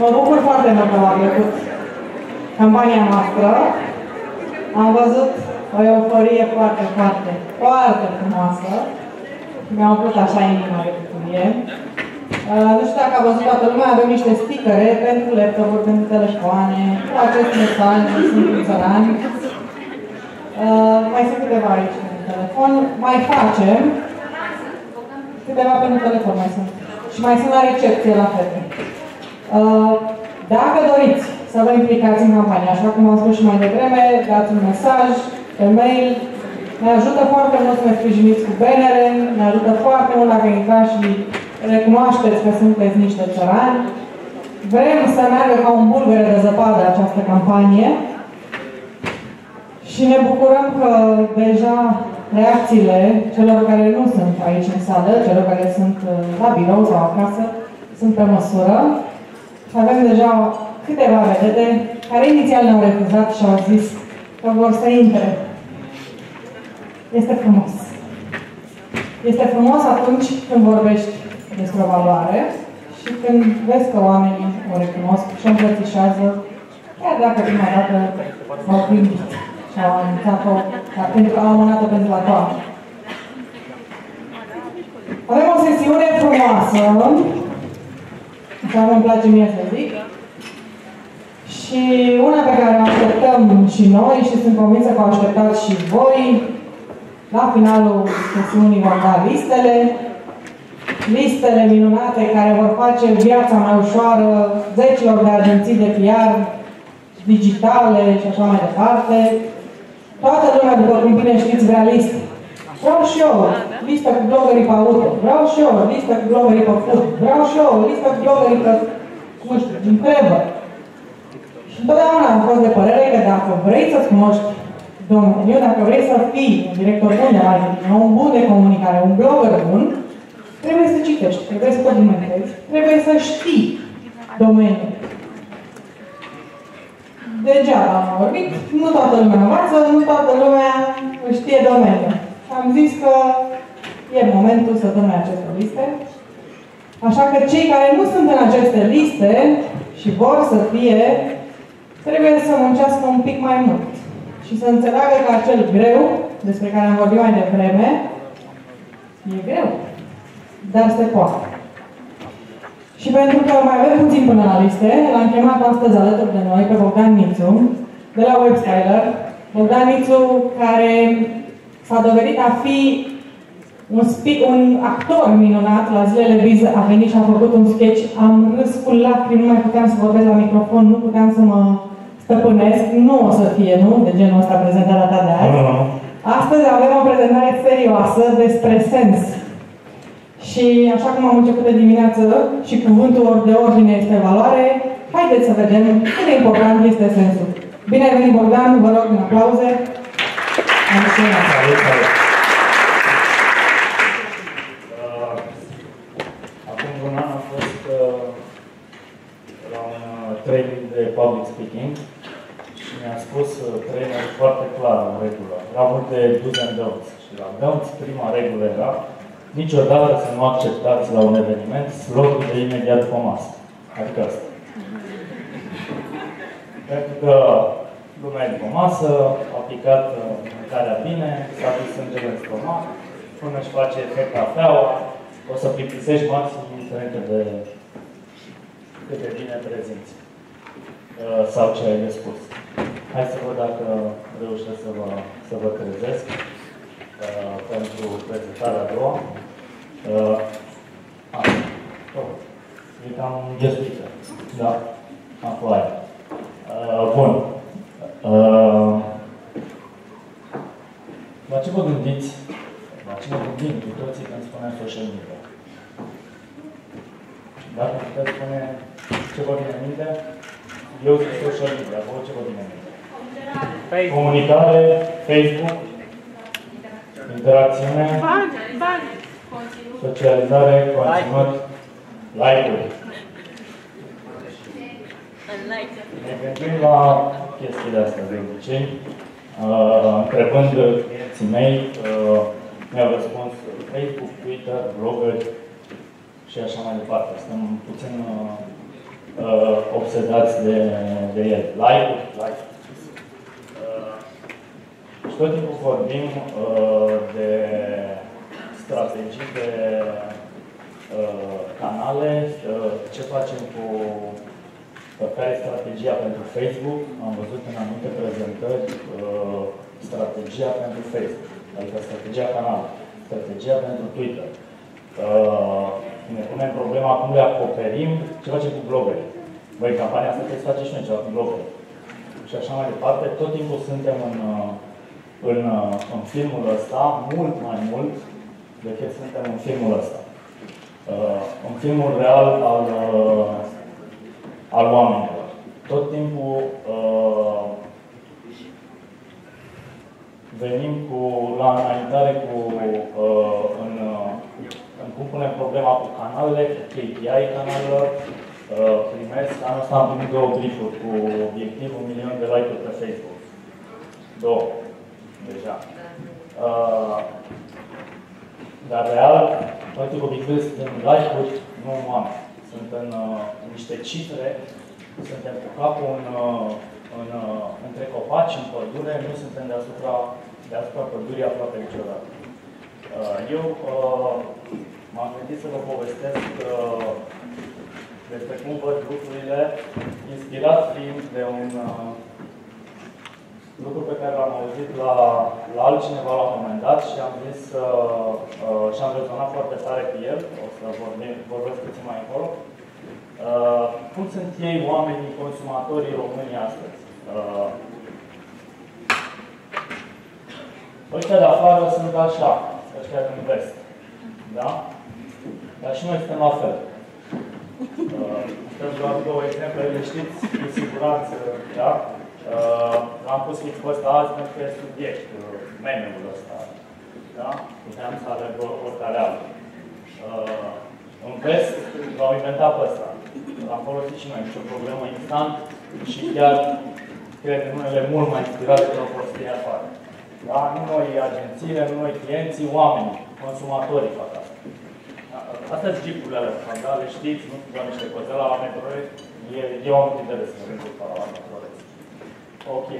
Mă bucur foarte mult că v-a plăcut campania noastră. Am văzut o euforie foarte, foarte, foarte frumoasă. Mi-a umplut așa inima de bucurie. Uh, nu știu dacă a văzut toată lumea, avem niște stickere pentru laptopuri, pentru telefoane, cu acest mesaj, sunt țărani. Uh, mai sunt câteva aici pentru telefon. Mai facem câteva pentru telefon mai sunt. Și mai sunt la recepție la fel. Uh, dacă doriți să vă implicați în campanie, așa cum am spus și mai devreme, dați un mesaj, pe mail, ne ajută foarte mult să ne sprijiniți cu benere, ne ajută foarte mult dacă intrați și recunoașteți că sunteți niște țărani. Vrem să meargă ca un bulgăre de zăpadă această campanie și ne bucurăm că deja reacțiile celor care nu sunt aici în sală, celor care sunt uh, la birou sau acasă, sunt pe măsură. Și avem deja câteva vedete care inițial ne-au refuzat și au zis că vor să intre. Este frumos. Este frumos atunci când vorbești despre o valoare și când vezi că oamenii o recunosc și o îmbrățișează, chiar dacă prima dată s-au primit și au anunțat-o, pentru că au amânat-o pentru la toamnă. Avem o sesiune frumoasă, așa îmi place mie să zic, și una pe care o așteptăm și noi și sunt convinsă că o așteptați și voi, la finalul sesiunii vom da listele, listele minunate care vor face viața mai ușoară zecilor de agenții de PR digitale și așa mai departe. Toată lumea, după cum bine știți, vrea liste. Vreau și eu listă cu blogării pe auto. Vreau și eu listă cu blogării pe food. Vreau și eu listă cu blogării pe, nu știu, întrebă. Și întotdeauna am fost de părere că dacă vrei să-ți cunoști domeniul, dacă vrei să fii un director bun de marketing, un bun de comunicare, un blogger bun, trebuie să citești, trebuie să documentezi, trebuie să știi domeniul. Degeaba am vorbit, nu toată lumea învață, nu toată lumea știe domeniul. Am zis că e momentul să dăm aceste liste. Așa că cei care nu sunt în aceste liste și vor să fie, trebuie să muncească un pic mai mult și să înțeleagă că acel greu, despre care am vorbit mai devreme, e greu, dar se poate. Și pentru că mai avem puțin până la liste, l-am chemat astăzi alături de noi pe Bogdan Nițu, de la Webstyler. Bogdan Nițu, care s-a dovedit a fi un, speak, un actor minunat la zilele Biz, a venit și a făcut un sketch. Am râs cu lacrimi, nu mai puteam să vorbesc la microfon, nu puteam să mă stăpânesc. Nu o să fie, nu? De genul ăsta prezentarea ta de azi. Nu, nu, nu. Astăzi avem o prezentare serioasă despre sens. Și așa cum am început de dimineață și cuvântul de ordine este valoare, haideți să vedem cât de important este sensul. Bine ai venit, Bogdan, vă rog în aplauze. Mulțumesc. Salut, salut. Uh, Acum un an am fost uh, la un uh, training de public speaking și mi-a spus uh, trainerul foarte clar în regulă. Era multe do's and don'ts. Și la don'ts, prima regulă era niciodată să nu acceptați la un eveniment slotul de imediat după masă. Adică asta. Pentru că lumea e după masă, a picat uh, mâncarea bine, s-a dus sângele în stomac, până își face efect cafeaua, o să plictisești maxim înainte de cât de bine prezinți. Uh, sau ce ai de spus. Hai să văd dacă reușesc să vă, să vă trezesc uh, pentru prezentarea a doua. Uh, a, oh, e cam ghestuită. Da, acolo aia. Uh, bun. Uh, la ce vă gândiți? La ce vă gândim cu toții când spunem social media? Dacă puteți spune ce vă vine în minte, eu zic social media, voi ce vă vine în minte? Comunicare, Facebook, interacțiune, Bani, bani. socializare, conținut, like-uri. Ne gândim la chestiile astea de obicei. Uh, întrebând clienții mei, uh, mi-au răspuns Facebook, Twitter, blogger și așa mai departe. Suntem puțin uh, uh, obsedați de, de el. Like-uri, like. Uh, și tot timpul vorbim uh, de strategii, de uh, canale, uh, ce facem cu care e strategia pentru Facebook. Am văzut în anumite prezentări uh, strategia pentru Facebook, adică strategia canal, strategia pentru Twitter. Uh, ne punem problema cum le acoperim, ce facem cu blogări. Băi, campania asta trebuie să facem și noi ceva cu blogări. Și așa mai departe, tot timpul suntem în, uh, în, uh, în filmul ăsta, mult mai mult decât suntem în filmul ăsta. Uh, în filmul real al, uh, al oamenilor. Tot timpul uh, venim cu, la înaintare cu, uh, în, uh, în cum punem problema cu canalele, cu KPI canalelor, uh, primesc, anul ăsta am primit două briefuri cu obiectivul un milion de like-uri pe Facebook. Două, deja. Uh, dar real, practic obiectivul sunt în like-uri, nu în oameni. Sunt în, uh, în niște cifre, suntem cu capul în, uh, în, uh, între copaci, în pădure, nu suntem deasupra, deasupra pădurii aproape niciodată. Uh, eu uh, m-am gândit să vă povestesc uh, despre cum văd lucrurile, inspirat fiind de un uh, lucru pe care l-am auzit la, la altcineva la un moment dat și am zis uh, uh, și am rezonat foarte tare cu el, o să vorbim, vorbesc puțin mai încolo. Uh, cum sunt ei oamenii, consumatorii români astăzi? Uh, ăștia de afară sunt așa, ăștia din vest. Da? Dar și noi suntem la fel. Uh, doar două exemple, le știți cu siguranță, da? Uh, am pus clipul ăsta azi pentru că e subiect, uh, meme-ul ăsta. Da? Puteam să aleg oricare altul. Uh, în vest, l-au inventat pe ăsta. L-am folosit și noi, nicio problemă instant și chiar, cred, în unele mult mai inspirate decât au fost ei afară. Da? Nu noi agențiile, nu noi clienții, oamenii, consumatorii fac asta. Astea sunt jeepurile alea, da? Le știți, nu sunt doar niște cozele la Metrorex. Eu am mult interes în rândul la Metrorex. Ok.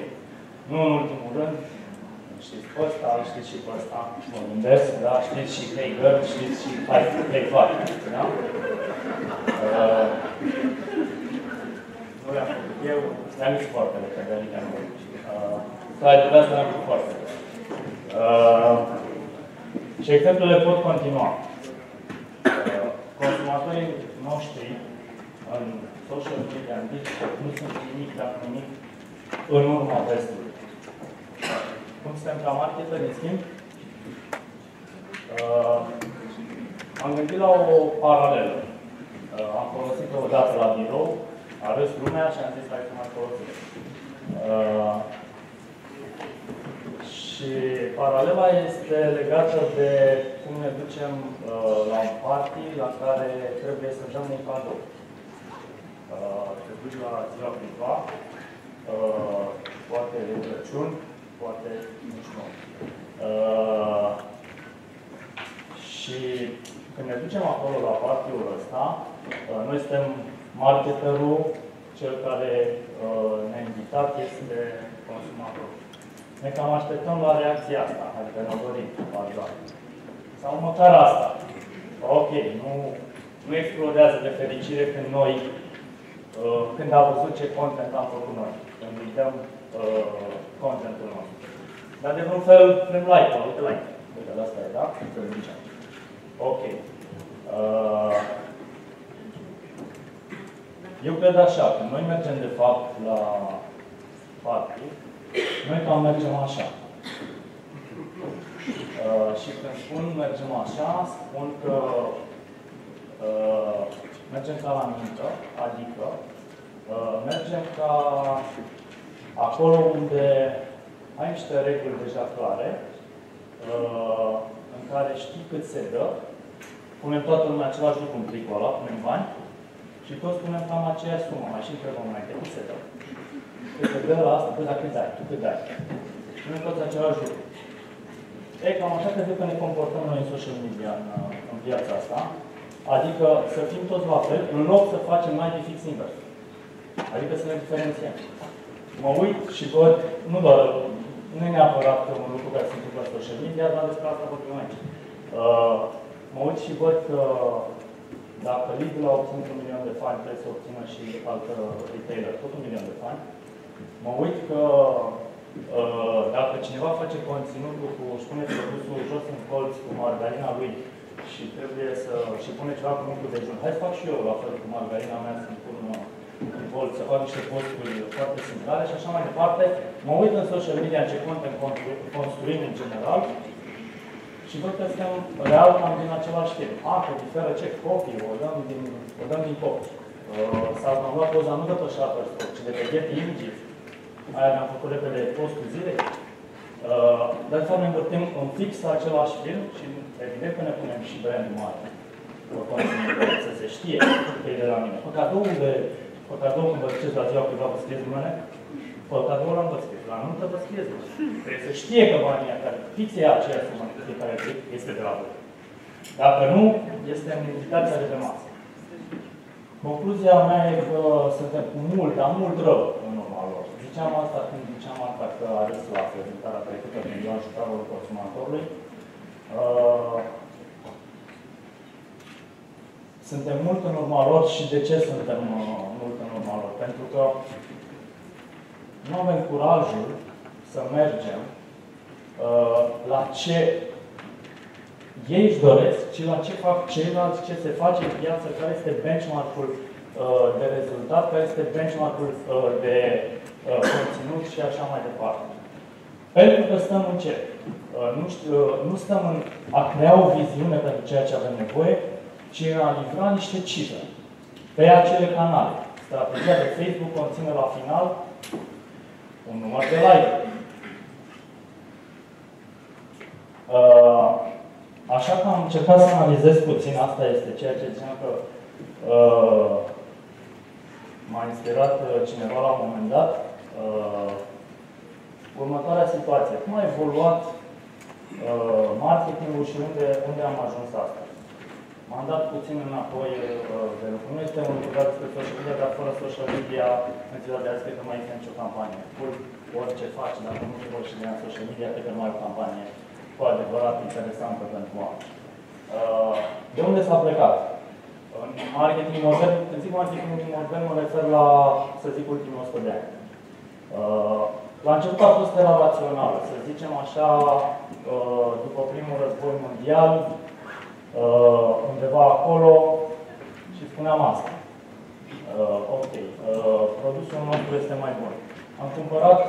Nu în ultimul rând, știți pe ăsta, știți și pe ăsta, bun, invers, da? Știți și Hey Girl, știți și Hey, hey Fly, da? Uh, nu le-am făcut eu, le-am zis foarte repede, adică nu. Uh, slide-urile astea le-am făcut foarte repede. Uh, și exemplele pot continua. Uh, consumatorii noștri în social media, în digital, nu sunt nimic, dacă nimic, în urma vestului. Cum suntem ca marketer, în schimb? Uh, am gândit la o paralelă. Uh, am folosit o dată la birou, a râs lumea și am zis hai să mai folosesc. Uh, și paralela este legată de cum ne ducem uh, la un party la care trebuie să dăm un cadou. Uh, te duci la ziua cuiva, uh, poate de Crăciun, poate nici nu. Uh, și când ne ducem acolo la partiul ăsta, uh, noi suntem marketerul, cel care uh, ne-a invitat este consumatorul. Ne cam așteptăm la reacția asta, adică ne dorim, bazat. Sau măcar asta. Ok, nu, nu explodează de fericire când noi, uh, când a văzut ce content am făcut noi, când îi dăm uh, contentul nostru. Dar de vreun fel prin like, uite like. Uite, asta e, da? Să zicem. Ok. Uh, eu cred așa, că noi mergem de fapt la party, noi cam mergem așa. Uh, și când spun mergem așa, spun că uh, mergem ca la mintă, adică uh, mergem ca acolo unde ai niște reguli deja clare, uh, în care știi cât se dă, punem toată lumea același lucru în plicul ăla, punem bani, și toți punem cam aceeași sumă, mai și întrebăm înainte, cât se dă? Cât se dă la asta, cât dacă cât dai, tu cât dai. Punem toți același lucru. E, cam așa cred că ne comportăm noi în social media, în, în viața asta. Adică să fim toți la fel, în loc să facem mai fix invers. Adică să ne diferențiem. Mă uit și văd, nu doar, nu e neapărat un lucru care se întâmplă pe social media, dar despre asta vorbim aici. Uh, mă uit și văd că dacă Lidl a obținut un milion de fani, trebuie să obțină și alt retailer tot un milion de fani. Mă uit că uh, dacă cineva face conținutul cu, își pune produsul jos în colț cu margarina lui și trebuie să și pune ceva cu micul dejun. Hai să fac și eu la fel cu margarina mea să pun în colț, să fac niște posturi foarte similare și așa mai departe. Mă uit în social media în ce content construim în general și văd că suntem real cam din același timp. A, că diferă ce? Copii, o dăm din, o dăm din copii. Uh, sau am luat poza nu de pe Shutterstock, ci de pe Getty Images. Aia ne-am făcut repede postul zilei. Uh, dar de fapt ne învârtim în fix același film și evident că ne punem și brandul mare. Să se știe că e de la mine. Pe cadou, de, pe cadou când vă ziceți la ziua cuiva vă scrieți numele, pe cadou ăla nu vă scrieți, la nuntă vă scrieți. Trebuie să știe că banii care fix e aceea sumă care este de la voi. Dacă nu, este în invitația de pe masă. Concluzia mea e că suntem cu mult, dar mult rău în urma lor. Ziceam asta când ziceam asta că ales la prezentarea trecută din Ioan ajutorul consumatorului. Uh, suntem mult în urma lor și de ce suntem uh, mult în urma lor? Pentru că nu avem curajul să mergem uh, la ce ei își doresc, ci la ce fac ceilalți, ce se face în piață, care este benchmark-ul uh, de rezultat, care este benchmark-ul uh, de uh, conținut și așa mai departe. Pentru că stăm în ce? Uh, nu, știu, uh, nu stăm în a crea o viziune pentru ceea ce avem nevoie, ci în a livra niște cifre pe acele canale. Strategia de Facebook conține la final un număr de like. Uh, Așa că am încercat să analizez puțin, asta este ceea ce ziceam că uh, m-a inspirat uh, cineva la un moment dat. Uh, următoarea situație. Cum a evoluat uh, marketingul și unde, unde am ajuns astăzi? M-am dat puțin înapoi uh, de lucru. Nu este un lucru despre social media, dar fără social media, în ziua de azi, cred că mai este nicio campanie. Pur orice faci, dacă nu te și de social media, cred că nu ai o campanie cu adevărat interesantă pentru oameni. Uh, de unde s-a plecat? În marketing modern, când zic marketing modern, mă refer la, să zic, ultimul 100 de ani. Uh, la început a fost era rațională, să zicem așa, uh, după primul război mondial, undeva acolo, și spuneam asta. Ok, produsul nostru este mai bun. Am cumpărat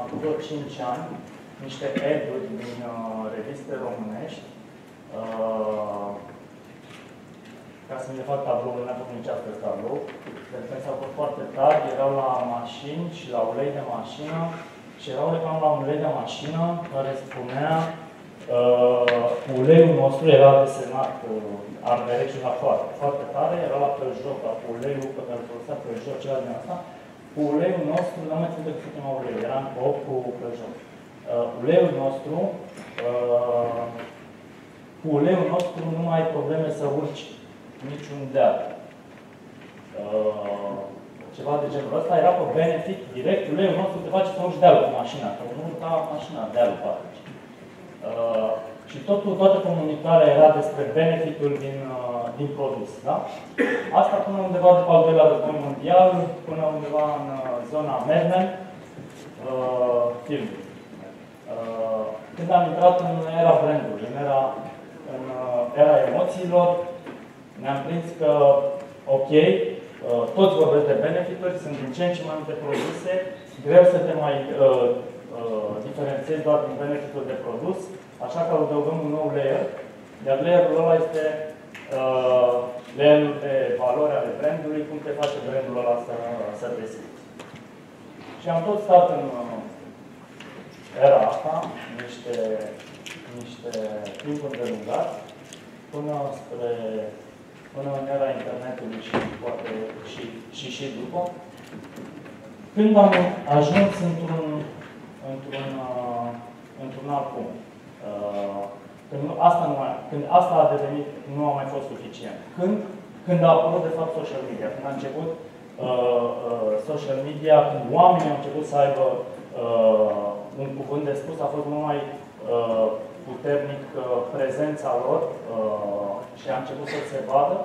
acum 5 ani niște ad-uri din uh, reviste românești uh, ca să ne fac tablou, nu ne-am făcut nici astăzi tablou. Pentru că s-au fost foarte tari, erau la mașini și la ulei de mașină și erau reclam la un ulei de mașină care spunea uh, uleiul nostru era desenat uh, arberec și la foarte, foarte tare, era la Peugeot, la uleiul pe care îl folosea Peugeot, ceva din asta, cu uleiul nostru, nu mai țin de cât ulei, era în cu Peugeot uh, uleiul nostru, uh, cu uleiul nostru nu mai ai probleme să urci niciun deal. Uh, ceva de genul ăsta era pe benefit direct, uleiul nostru te face să urci dealul cu mașina, că nu urca mașina, dealul parcă. Uh, și totul, toată comunicarea era despre benefitul din, uh, din produs. Da? Asta până undeva după al doilea război mondial, până undeva în uh, zona Mermen, uh, filmul. Uh, când am intrat în era brandului, în era, în uh, era emoțiilor, ne-am prins că, ok, uh, toți vorbesc de benefituri, sunt din ce în ce mai multe produse, greu să te mai uh, uh, diferențiezi doar din benefitul de produs, așa că adăugăm un nou layer, iar layerul ăla este uh, layerul de valoare ale brandului, cum te face brandul ăla să, să te simți. Și am tot stat în, era asta, niște, niște timp îndelungat, până spre până în era internetului și poate și, și, și după, când am ajuns într-un într-un uh, într-un alt punct. Uh, când asta, nu a, când asta a devenit, nu a mai fost suficient. Când, când a apărut, de fapt, social media, când a început uh, social media, când oamenii au început să aibă uh, un cuvânt de spus, a fost mult mai uh, puternic uh, prezența lor uh, și a început să se vadă.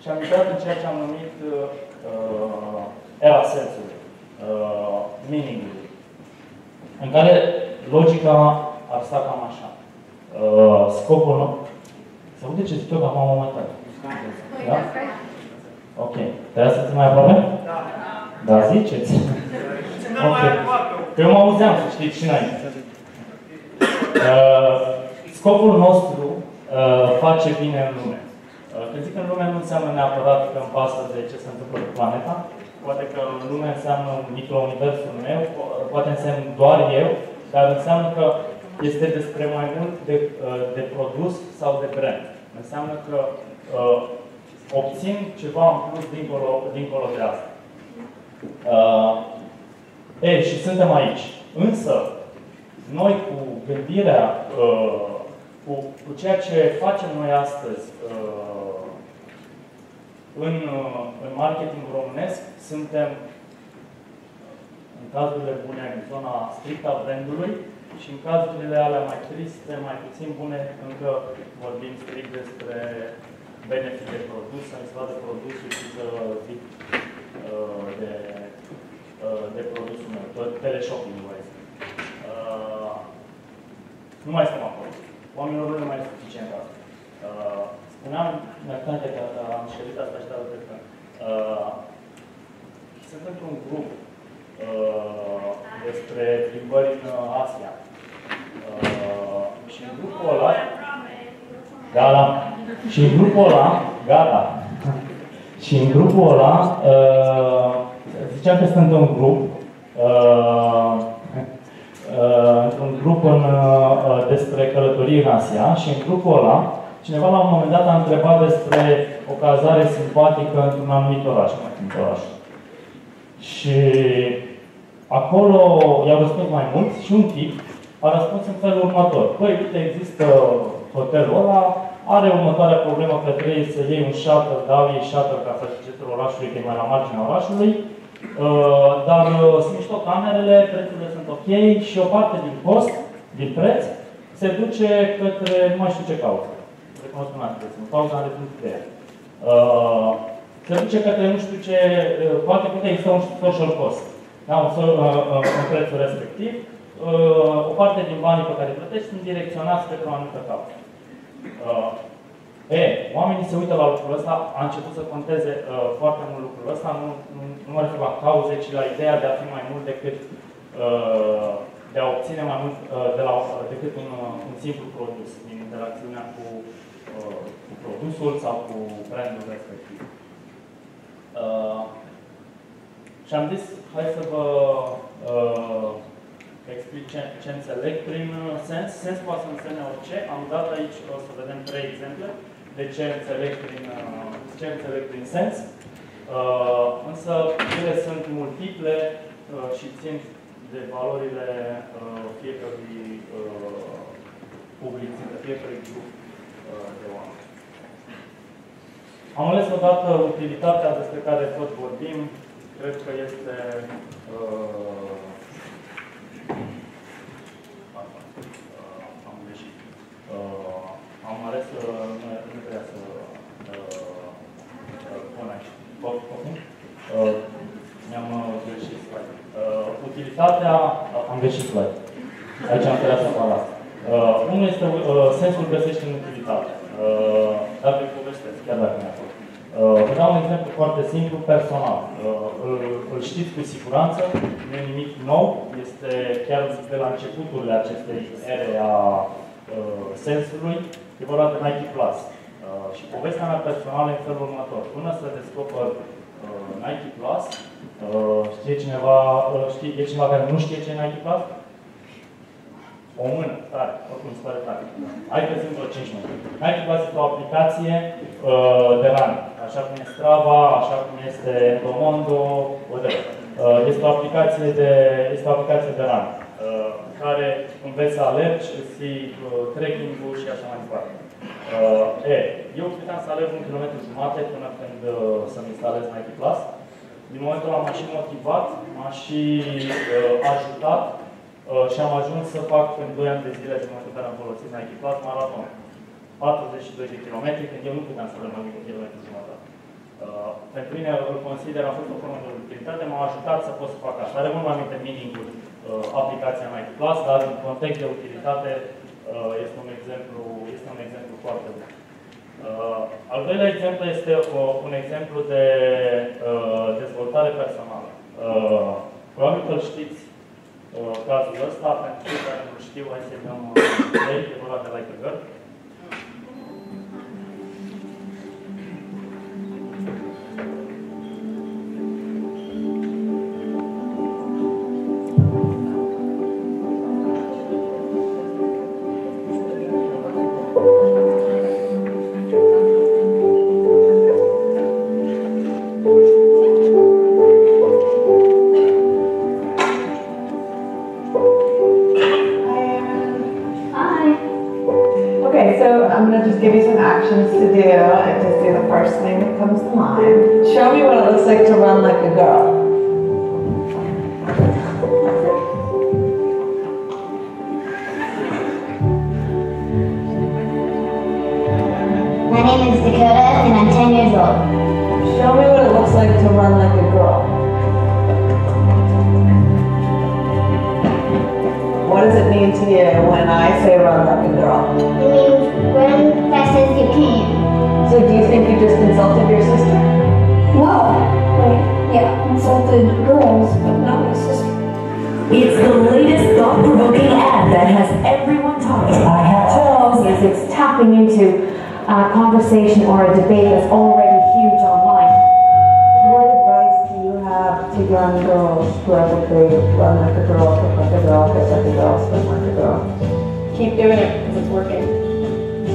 Și am intrat în ceea ce am numit uh, era sensului, uh, meaning-ului, în care logica ar sta cam așa. Uh, scopul nu... Să uite ce zic eu acum momentan. Da? Ok. Trebuie să ți mai aproape? Da. Da, ziceți? Ok. Că eu mă auzeam, să știți, și înainte. Uh, scopul nostru uh, face bine în lume. Uh, când zic în lume, nu înseamnă neapărat că îmi pasă de ce se întâmplă cu planeta. Poate că în lume înseamnă microuniversul meu, poate înseamnă doar eu, dar înseamnă că este despre mai mult de, uh, de produs sau de brand. Înseamnă că uh, obțin ceva în plus dincolo, dincolo de asta. Uh, e, și suntem aici. Însă, noi cu gândirea, uh, cu, cu ceea ce facem noi astăzi uh, în, uh, în marketing românesc, suntem în cazurile bune în zona strictă a brandului și în cazurile alea mai triste, mai puțin bune, încă vorbim strict despre benefit de produs, să mi se vadă produsul și să zic uh, de, uh, de produsul meu, teleshopping-ul este. Uh, nu mai stăm acolo. Oamenilor nu mai este suficient asta. Uh, spuneam, înainte că am șerit asta și dată trecută, uh, sunt într-un grup uh, despre plimbări în Asia. Uh, și în grupul ăla, da, da, și în grupul ăla, gata, și în grupul ăla, uh, ziceam că sunt un grup, uh, uh, într-un grup în, uh, despre călătorii în Asia și în grupul ăla, cineva la un moment dat a întrebat despre o cazare simpatică într-un anumit oraș, mai într oraș. Și acolo i-au răspuns mai mulți și un tip a răspuns în felul următor. Păi, uite, există hotelul ăla, are următoarea problemă că trebuie să iei un shuttle, da, iei shuttle ca să centrul orașului, că e mai la marginea orașului, uh, dar uh, sunt mișto camerele, prețurile sunt ok și o parte din cost, din preț, se duce către nu mai știu ce cauză. Recunosc că nu am preț, cauza are punct de ea. Uh, se duce către nu știu ce, poate că există un social cost. Da, un, un prețul respectiv. O parte din banii pe care îi plătești sunt direcționați către o anumită cauză. Uh, e, oamenii se uită la lucrul ăsta, a început să conteze uh, foarte mult lucrul ăsta, nu, nu, nu mă refer la cauze, ci la ideea de a fi mai mult decât uh, de a obține mai mult uh, de la, decât un, uh, un simplu produs din interacțiunea cu, uh, cu produsul sau cu brandul respectiv. Uh, și am zis, hai să vă uh, explic ce, ce înțeleg prin uh, sens. Sens poate să însemne orice. Am dat aici, o să vedem trei exemple de ce înțeleg prin, uh, ce înțeleg prin sens. Uh, însă ele sunt multiple uh, și țin de valorile uh, fiecărui uh, public, de fiecărui grup uh, de oameni. Am ales odată utilitatea despre care tot vorbim. Cred că este uh, am greșit. Uh, am ales să nu, nu trebuia să uh, pun aici. Uh, mi-am greșit slide. Uh, utilitatea, am greșit slide. Aici am trebuit să fac asta. Uh, unul este uh, sensul găsește în utilitate. Uh, dar vă povestesc, chiar dacă mi-a fost. Uh, vă dau un exemplu foarte simplu, personal. Uh, îl, îl știți cu siguranță, nu e nimic nou, este chiar de la începuturile acestei ere a uh, sensului, e vorba de Nike Plus. Uh, și povestea mea personală e în felul următor. Până să descoper uh, Nike Plus, uh, știe cineva, uh, știe, e cineva care nu știe ce e Nike Plus? O mână, tare, oricum se pare tare. Hai că sunt vreo 5 minute. Nike Plus este o aplicație uh, de running, așa cum e Strava, așa cum este Endomondo, whatever. Uh, este o aplicație de, este o aplicație de running, uh, care înveți să alergi, îți uh, trekking-ul și așa mai departe. Uh, e, eu puteam să aleg un kilometru jumate până când uh, să-mi instalez Nike Plus. Din momentul ăla m-a și motivat, m-a și uh, ajutat uh, și am ajuns să fac în 2 ani de zile din momentul în care am folosit Nike Plus maraton. 42 de km, când eu nu puteam să alerg mai mult de kilometru jumătate. Uh, pentru mine îl consider, a fost o formă de utilitate, m-a ajutat să pot să fac asta. Are mult mai multe meaning-uri uh, aplicația Nike Plus, dar în context de utilitate uh, este un exemplu, este un exemplu foarte bun. Uh, al doilea exemplu este o, un exemplu de uh, dezvoltare personală. Uh, probabil că știți uh, cazul ăsta, pentru cei care nu știu, hai să-i dăm uh, e vorba de Like a Girl. It's the latest thought-provoking ad that has everyone talking. I have tells is it's tapping into a conversation or a debate that's already huge online. What advice do you have to young girls who are like they run like a girl, kick like a girl, kiss like a girl, swim like a girl? Keep doing it because it's working.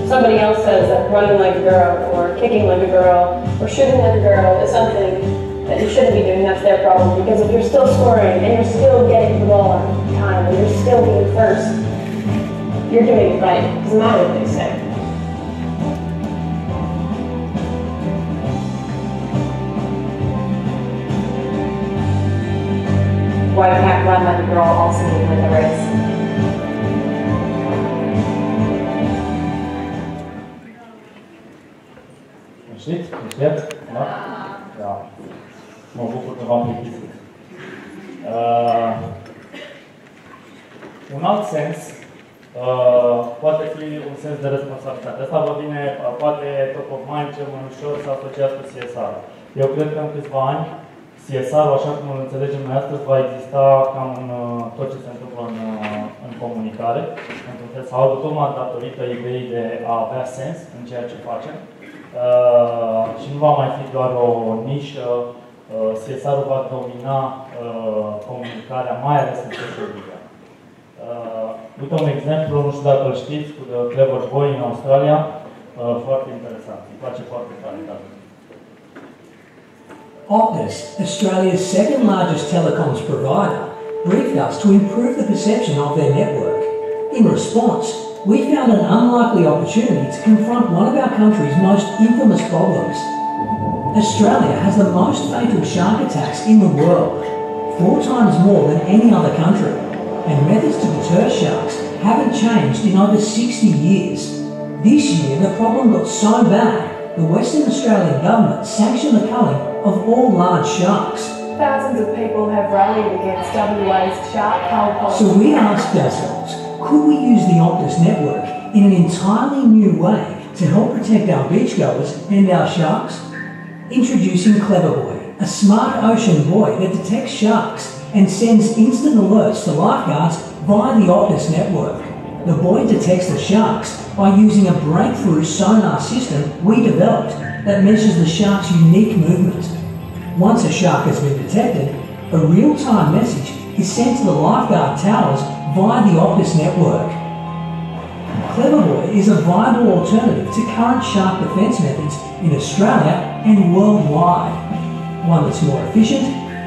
Somebody else says that running like a girl, or kicking like a girl, or shooting like a girl is something that you shouldn't be doing. That's their problem. Because if you're still scoring and you're still getting the ball on time and you're still being first, you're doing it right. Doesn't matter what they say. Why can't run like girl also win the race? Da? Da. Mă bucur că v-am plictisit. Uh, un alt sens uh, poate fi un sens de responsabilitate. Asta vă vine, uh, poate top of mind, cel mai ușor să asociați cu CSR. Eu cred că în câțiva ani CSR-ul, așa cum îl înțelegem noi astăzi, va exista cam în uh, tot ce se întâmplă în, uh, în comunicare, într-un fel sau altul, tocmai datorită ideii de a avea sens în ceea ce facem. Uh, și nu va mai fi doar o nișă, uh, CSR-ul va domina uh, comunicarea, mai ales în social media. Uh, uite un exemplu, nu știu dacă îl știți, cu Boy în Australia, uh, foarte interesant, îmi place foarte tare. Optus, Australia's second largest telecoms provider, briefed us to improve the perception of their network. In response, we found an unlikely opportunity to confront one of our country's most infamous problems. Australia has the most fatal shark attacks in the world, four times more than any other country, and methods to deter sharks haven't changed in over 60 years. This year, the problem got so bad, the Western Australian government sanctioned the culling of all large sharks. Thousands of people have rallied against WA's shark cull policy. So we asked ourselves, could we use the Optus network in an entirely new way to help protect our beachgoers and our sharks? Introducing Cleverboy, a smart ocean buoy that detects sharks and sends instant alerts to lifeguards via the Optus network. The buoy detects the sharks by using a breakthrough sonar system we developed that measures the shark's unique movement. Once a shark has been detected, a real-time message is sent to the lifeguard towers via the Optus network. Cleverboy is a viable alternative to current shark defence methods in Australia and worldwide. One that's more efficient,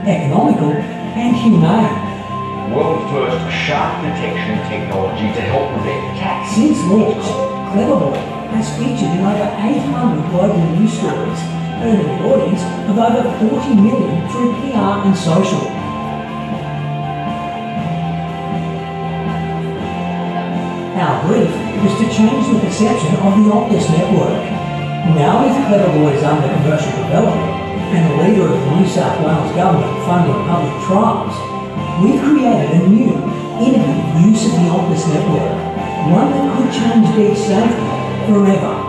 economical and humane. World first shark detection technology to help prevent attacks. Since launch, Cleverboy has featured in over 800 global news stories, earning an audience of over 40 million through PR and social. Our brief was to change the perception of the Optus network. Now with Clever Boys under commercial development and the leader of the New South Wales government funding public trials, we've created a new, innovative use of the Optus network, one that could change beach safety forever.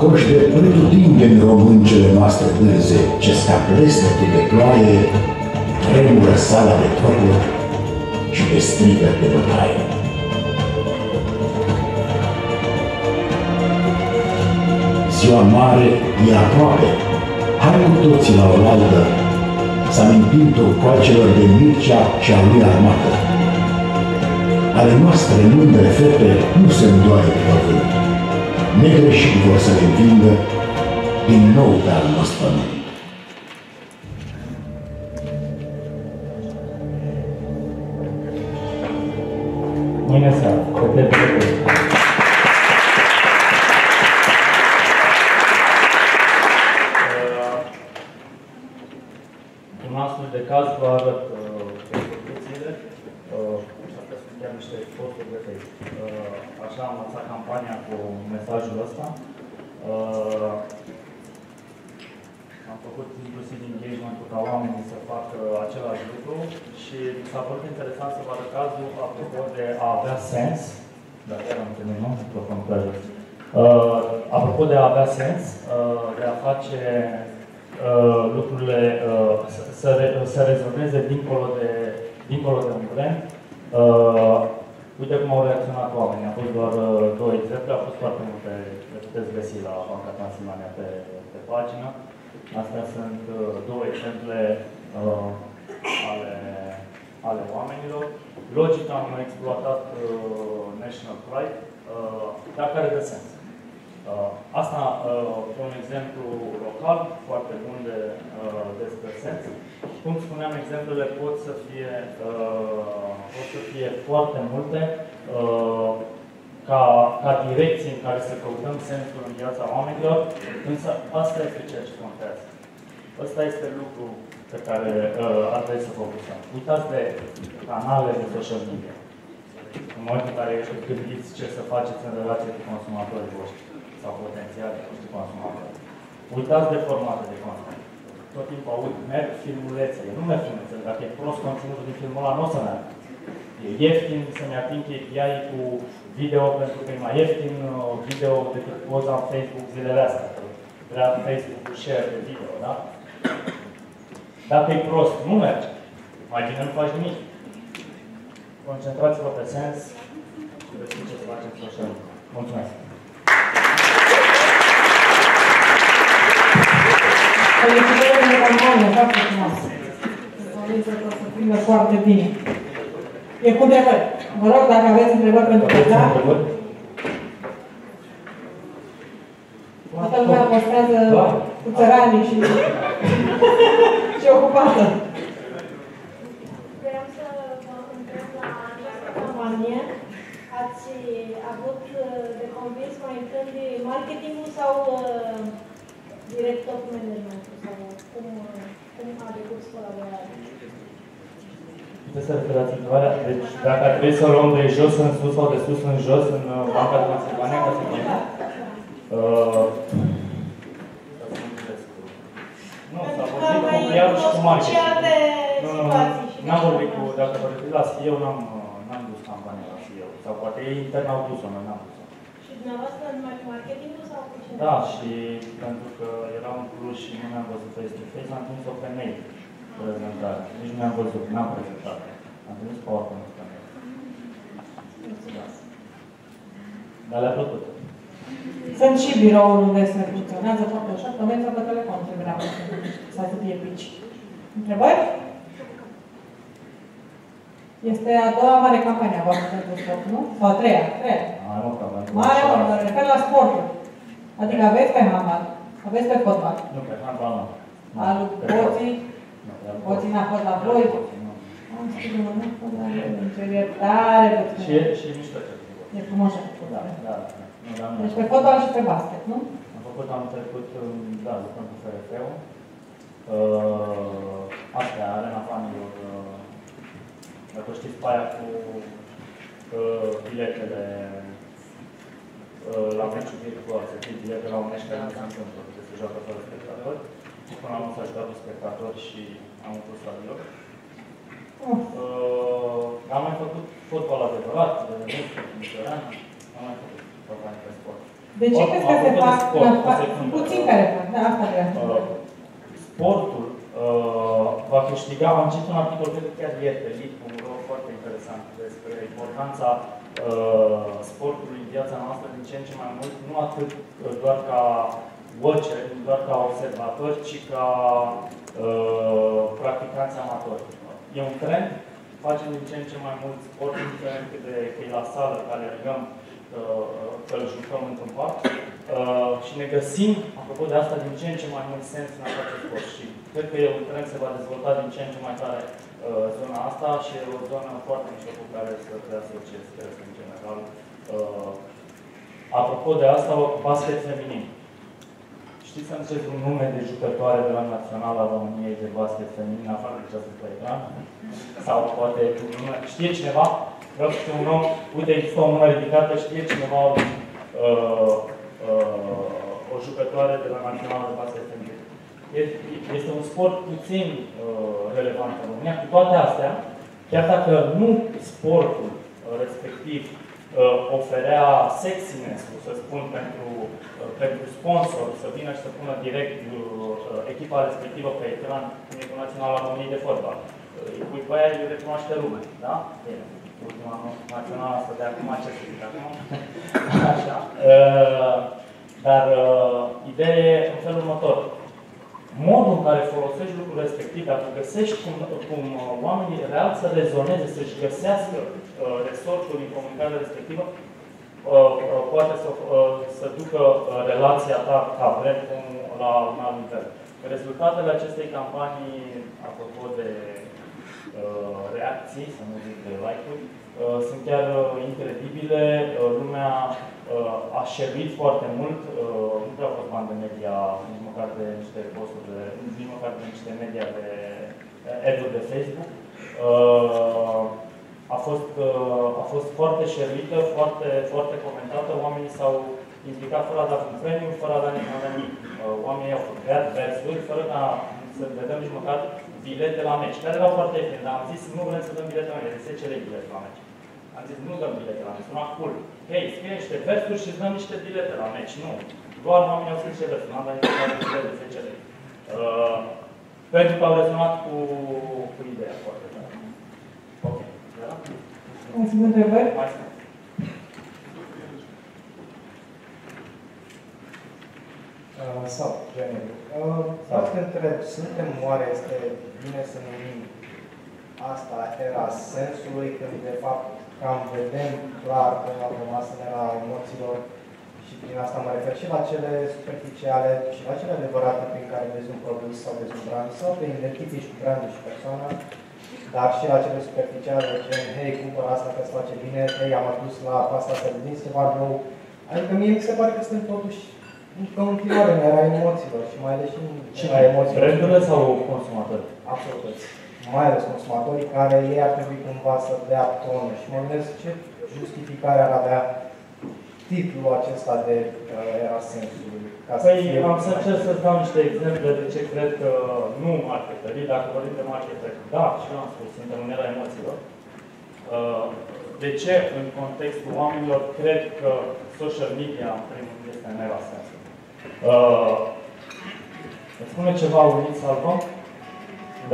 Dau la coș de pretutindeni româncele noastre dârze, ce sta blestetul de ploaie, tremură sala de tropuri și de strigă de bătaie. Ziua mare e aproape, hai cu toții la oaltă să amintim turcoacelor de Mircea și a lui armată ale noastre mândre fete nu se îndoaie pe vânt. Negreșit vor să le învingă din nou pe al nostru pământ. Același lucru și mi s-a părut interesant să vă arăt cazul apropo de a avea sens. Da, chiar am terminat, nu? Microfonul prea jos. Uh, apropo de a avea sens, uh, de a face uh, lucrurile uh, să, să, re, să rezoneze dincolo de, dincolo de un brand. Uh, uite cum au reacționat oamenii. A fost doar uh, două exemple, au fost foarte multe, le puteți găsi la Banca Transilvania pe, pe pagină. Astea sunt uh, două exemple uh, ale, ale oamenilor. Logic am exploatat uh, National Pride, uh, dar care dă sens. Uh, asta uh, pe un exemplu local, foarte bun de, uh, despre sens. Cum spuneam, exemplele pot să fie, uh, pot să fie foarte multe, uh, ca, ca direcții în care să căutăm sensul în viața oamenilor, însă asta este ceea ce contează. Ăsta este lucru pe care uh, ar trebui să focusăm. Uitați de canale de social media. În momentul în care gândiți ce să faceți în relație cu consumatorii voștri sau potențial cu consumatori. Uitați de formate de content. Tot timpul aud, merg filmulețe. Nu merg filmulețe. Dacă e prost conținutul din filmul ăla, nu o să meargă. E ieftin să-mi ating KPI cu video, pentru că e mai ieftin uh, video decât poza în Facebook zilele astea. că Vrea Facebook cu share de video, da? Dacă e prost, nu merge. Mai bine nu faci nimic. Concentrați-vă pe sens și veți ce să faceți social. Mulțumesc! Felicitări de campanie, foarte frumos. Sunt convinsă că o să prindă foarte bine. E cu întrebări. Vă rog, dacă aveți întrebări pentru Aveți Petra, întrebări? toată lumea păstrează Da cu țăranii și, și ocupată. Vreau să vă întreb la această campanie. Ați avut uh, de convins mai întâi marketingul sau uh, direct top managementul? Sau cum, uh, cum a decurs colaborarea? Puteți să repetați întrebarea? Deci, dacă ar trebui să o luăm de jos în sus sau de sus în jos în uh, Banca de Transilvania, ca să da nu, s-a Pentru că vorbit mai cu iarăși cu cunoscut și marketing. alte Nu, nu, nu, situații. și n-am de vorbit cu, asemenea. dacă vă referiți la CEO, n-am, uh, n-am dus campania la CEO. Sau poate ei intern au dus-o, noi n-am dus-o. Și dumneavoastră numai cu marketingul sau cu cine? Da, și pentru că eram în Cluj și nu mi-am văzut face-to-face, am trimis-o pe mail prezentarea. Nici nu mi-am văzut, n-am prezentat. Am trimis PowerPoint pe mail. Da. Dar le-a plăcut. Sunt și birouri unde se funcționează foarte ușor, domeniul sau pe telefon trebuia să să fie pici. Întrebări? Este a doua mare campanie a voastră pentru sport, nu? Sau a treia? Treia. Mai mult, am mai Mare, mă, mă refer la sportul. Adică aveți pe handbal, aveți pe fotbal. Nu, pe handbal nu. Al boții, Nu, pe handbal. boții n-a fost la voi. Boții, nu. Am spus, mă, nu fost la voi. Deci e tare puțin. Și e, și e mișto ce făcut. E frumos așa făcut, Da, da. da, da. Nu, dar nu. Deci pe fotbal și pe basket, nu? Am făcut anul trecut, um, da, lucrăm cu FRF-ul. Uh, astea, Arena Fanilor, uh, dacă știți pe aia cu uh, biletele uh, la meciul virtual, să fie bilete la un meci care nu se întâmplă, că se joacă fără spectatori. Până la urmă s-a jucat cu spectatori și am un stadion. Uh, am mai făcut fotbal adevărat, de mult, am mai făcut campanii pe sport. De ce Oricum, crezi că se apropo de fac sport, la o fa- secundă. puțin care fac? Da, asta vreau să Uh, întreb. sportul uh, va câștiga, am citit un articol, cred că chiar ieri pe lit.ro, foarte interesant, despre importanța uh, sportului în viața noastră din ce în ce mai mult, nu atât uh, doar ca watcher, nu doar ca observatori, ci ca uh, practicanți amatori. E un trend, facem din ce în ce mai mult sport, indiferent cât de că e la sală, că alergăm, uh, că îl jucăm într-un parc. Uh, și ne găsim, apropo de asta, din ce în ce mai mult sens în a face sport. Și cred că e un trend se va dezvolta din ce în ce mai tare uh, zona asta și e o zonă foarte mișto cu care să crească ce stres în general. Uh, apropo de asta, basket feminin. Știți să-mi cereți un nume de jucătoare de la Naționala României de basket feminin, afară de ce a pe ecran? Sau poate un nume, știe cineva? Vreau să știu un om, uite, există o mână ridicată, știe cineva un, uh, uh, o jucătoare de la Naționala de basket feminin. Este, este un sport puțin uh, relevant în România. Cu toate astea, chiar dacă nu sportul uh, respectiv uh, oferea sexiness, să spun, pentru, uh, pentru sponsor, să vină și să pună direct uh, echipa respectivă pe ecran, cum e cu Naționala României de fotbal. Uh, îi pui pe aia, îi recunoaște lumea, da? Bine. Ultima națională asta de acum, ce să zic acum? Așa. Uh, dar uh, ideea e în felul următor. Modul în care folosești lucrul respectiv, dacă găsești cum, cum uh, oamenii real să rezoneze, să-și găsească uh, resortul în comunicarea respectivă, uh, uh, poate să, uh, să ducă uh, relația ta ca brand un- la un alt nivel. Rezultatele acestei campanii, apropo de uh, reacții, să nu zic de like-uri, uh, sunt chiar uh, incredibile. Uh, lumea uh, a șeruit foarte mult, uh, nu prea au fost bani de media, nici măcar de niște posturi, de, nici măcar de niște media de uh, ad de Facebook. Uh, a fost, uh, a fost foarte șeruită, foarte, foarte comentată, oamenii s-au implicat fără a da un premiu, fără a da nici nimic. Uh, oamenii au făcut versuri, fără ca să vedem nici măcar bilete la meci, care erau foarte ieftine, dar am zis nu vrem să dăm bilete la meci, de 10 lei bilete la meci. Am zis nu dăm bilete la meci, sună cool. Hei, scrie niște versuri și îți dăm niște bilete la meci. Nu. Doar oamenii au scris niște versuri, n-am dat niște bilete de 10 lei. Uh, pentru că au rezonat cu, cu ideea foarte tare. Ok. Da? Mai sunt întrebări? Mai sunt. Uh, sau, generic. Uh, vreau să te întreb, suntem oare este bine să numim asta era sensului, când de fapt cam vedem clar că am rămas în era emoțiilor și prin asta mă refer și la cele superficiale și la cele adevărate prin care vezi un produs sau vezi un brand sau te identifici cu brandul și persoana. dar și acele superficiale, gen, hei, cumpăr asta că îți face bine, hei, am adus la pasta să vinzi ceva nou. Adică mie mi se pare că suntem totuși în continuare în era emoțiilor și mai ales și în era emoțiilor. Brandurile sau consumatorii? Absolut toți. Mai ales consumatorii care ei ar trebui cumva să dea tonă și mă gândesc ce justificare ar avea titlul acesta de uh, era sensului. Ca să Păi, fie am să încerc să-ți dau niște exemple de ce cred că nu marketării, dacă vorbim de marketări, da, și eu am spus, suntem în era emoțiilor. Uh, De ce, în contextul oamenilor, cred că social media, în primul rând, este în era sensului? Uh, Îți spune ceva unit salvăm?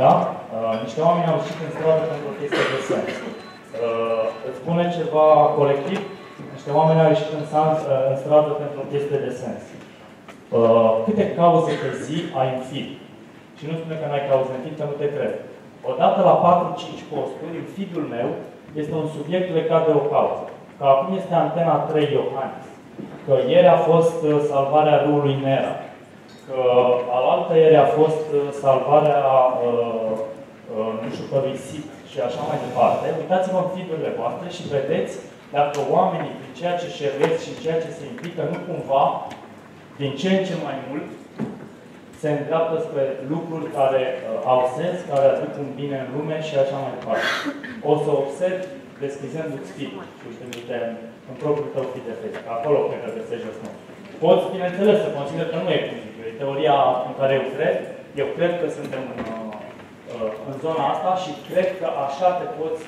Da? Uh, niște oameni au ieșit în stradă pentru o chestie de sens. Uh, îți spune ceva colectiv? Niște oameni au ieșit în, sans, uh, în stradă pentru o chestie de sens. Uh, câte cauze pe zi ai în feed? Și nu spune că n-ai cauze în feed, că nu te cred. Odată la 4-5 posturi, în feed-ul meu, este un subiect legat de o cauză. Că acum este Antena 3 Iohannis. Că ieri a fost uh, salvarea râului Nera. Că alaltă ieri a fost uh, salvarea, uh, uh, nu știu, cărui sit și așa mai departe. Uitați-vă în feed-urile voastre și vedeți dacă oamenii, prin ceea ce șervesc și ceea ce se implică, nu cumva, din ce în ce mai mult, se îndreaptă spre lucruri care uh, au sens, care aduc un bine în lume și așa mai departe. O să observi deschizându-ți feed și uitându-te în, în propriul tău feed de Facebook. Acolo cred că găsești răspuns. Poți, bineînțeles, să consider că nu e public. E teoria în care eu cred. Eu cred că suntem în, uh, uh, în zona asta și cred că așa te poți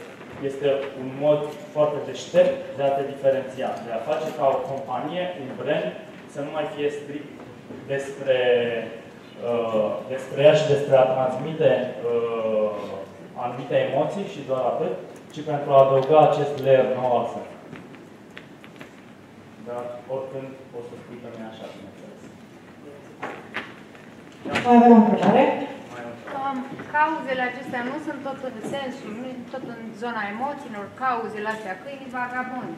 este un mod foarte deștept de a te diferenția, de a face ca o companie, un brand, să nu mai fie strict despre, uh, despre ea și despre a transmite uh, anumite emoții și doar atât, ci pentru a adăuga acest layer nou al său. Dar oricând o să spui că nu e așa, bineînțeles. Mai avem o întrebare? Um, cauzele acestea nu sunt tot în sensul, nu tot în zona emoțiilor, cauzele astea, câinii vagabundi.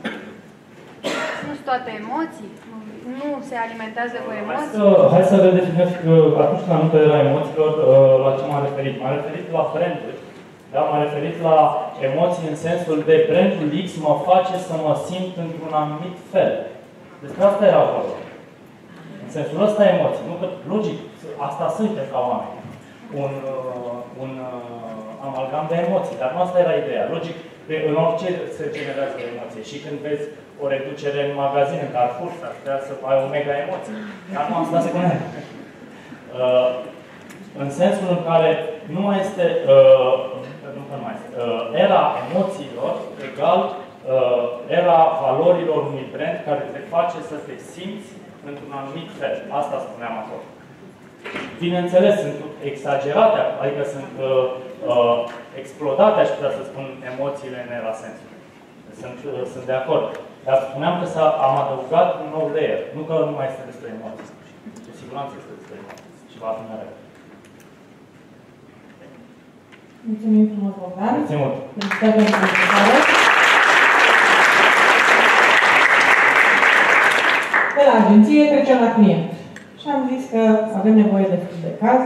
Nu sunt toate emoții, nu- nu se alimentează cu Hai emoții. să, hai să redefinez că atunci când am uitat la emoțiilor, uh, la ce m-am referit? M-am referit la branduri. Da? M-am referit la emoții în sensul de brandul X mă face să mă simt într-un anumit fel. Despre asta era vorba. În sensul ăsta emoții. Nu că, logic, asta suntem ca oameni. Un, uh, un uh, amalgam de emoții, dar nu asta era ideea. Logic, pe, în orice se generează emoție. Și când vezi o reducere în magazin, în Carrefour, s-ar putea să ai o mega emoție. Dar nu asta spune. Uh, în sensul în care nu mai este, uh, nu că nu mai este, uh, era emoțiilor egal uh, era valorilor unui brand care te face să te simți într-un anumit fel. Asta spuneam acolo. Bineînțeles, sunt exagerate, adică sunt uh, uh, explodate, aș putea să spun, emoțiile în era sensului. Sunt, uh, sunt de acord. Dar spuneam că s-a, am adăugat un nou layer. Nu că nu mai este despre emoții. Cu siguranță este despre emoții. Și va fi mereu. Mulțumim frumos, Bogdan. Mulțumim. Felicitări pentru De la agenție trecem la client. Și am zis că avem nevoie de studiu de caz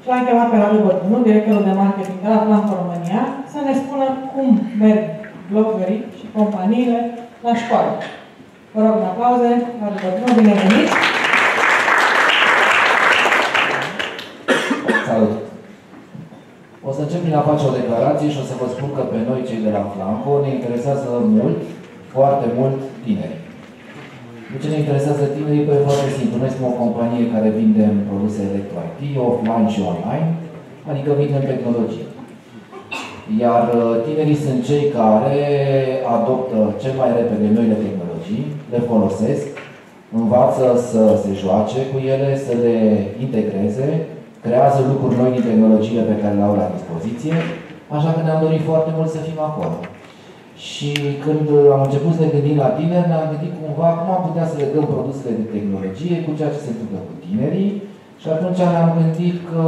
și l-am chemat pe Radu Bătrânu, directorul de marketing de la Flamco România, să ne spună cum merg bloggerii și companiile la școală. Vă rog în aplauze, Radu Bătrânu, bine venit! Salut! O să încep prin a face o declarație și o să vă spun că pe noi, cei de la Flanco, ne interesează mult, foarte mult, tineri. De ce ne interesează tinerii? Păi foarte simplu. Noi suntem o companie care vindem produse electro-IT, offline și online, adică vindem tehnologie. Iar uh, tinerii sunt cei care adoptă cel mai repede noile tehnologii, le folosesc, învață să se joace cu ele, să le integreze, creează lucruri noi din tehnologiile pe care le au la dispoziție, așa că ne-am dorit foarte mult să fim acolo. Și când am început să ne gândim la tineri, ne-am gândit cumva cum am putea să legăm produsele de tehnologie cu ceea ce se întâmplă cu tinerii și atunci ne-am gândit că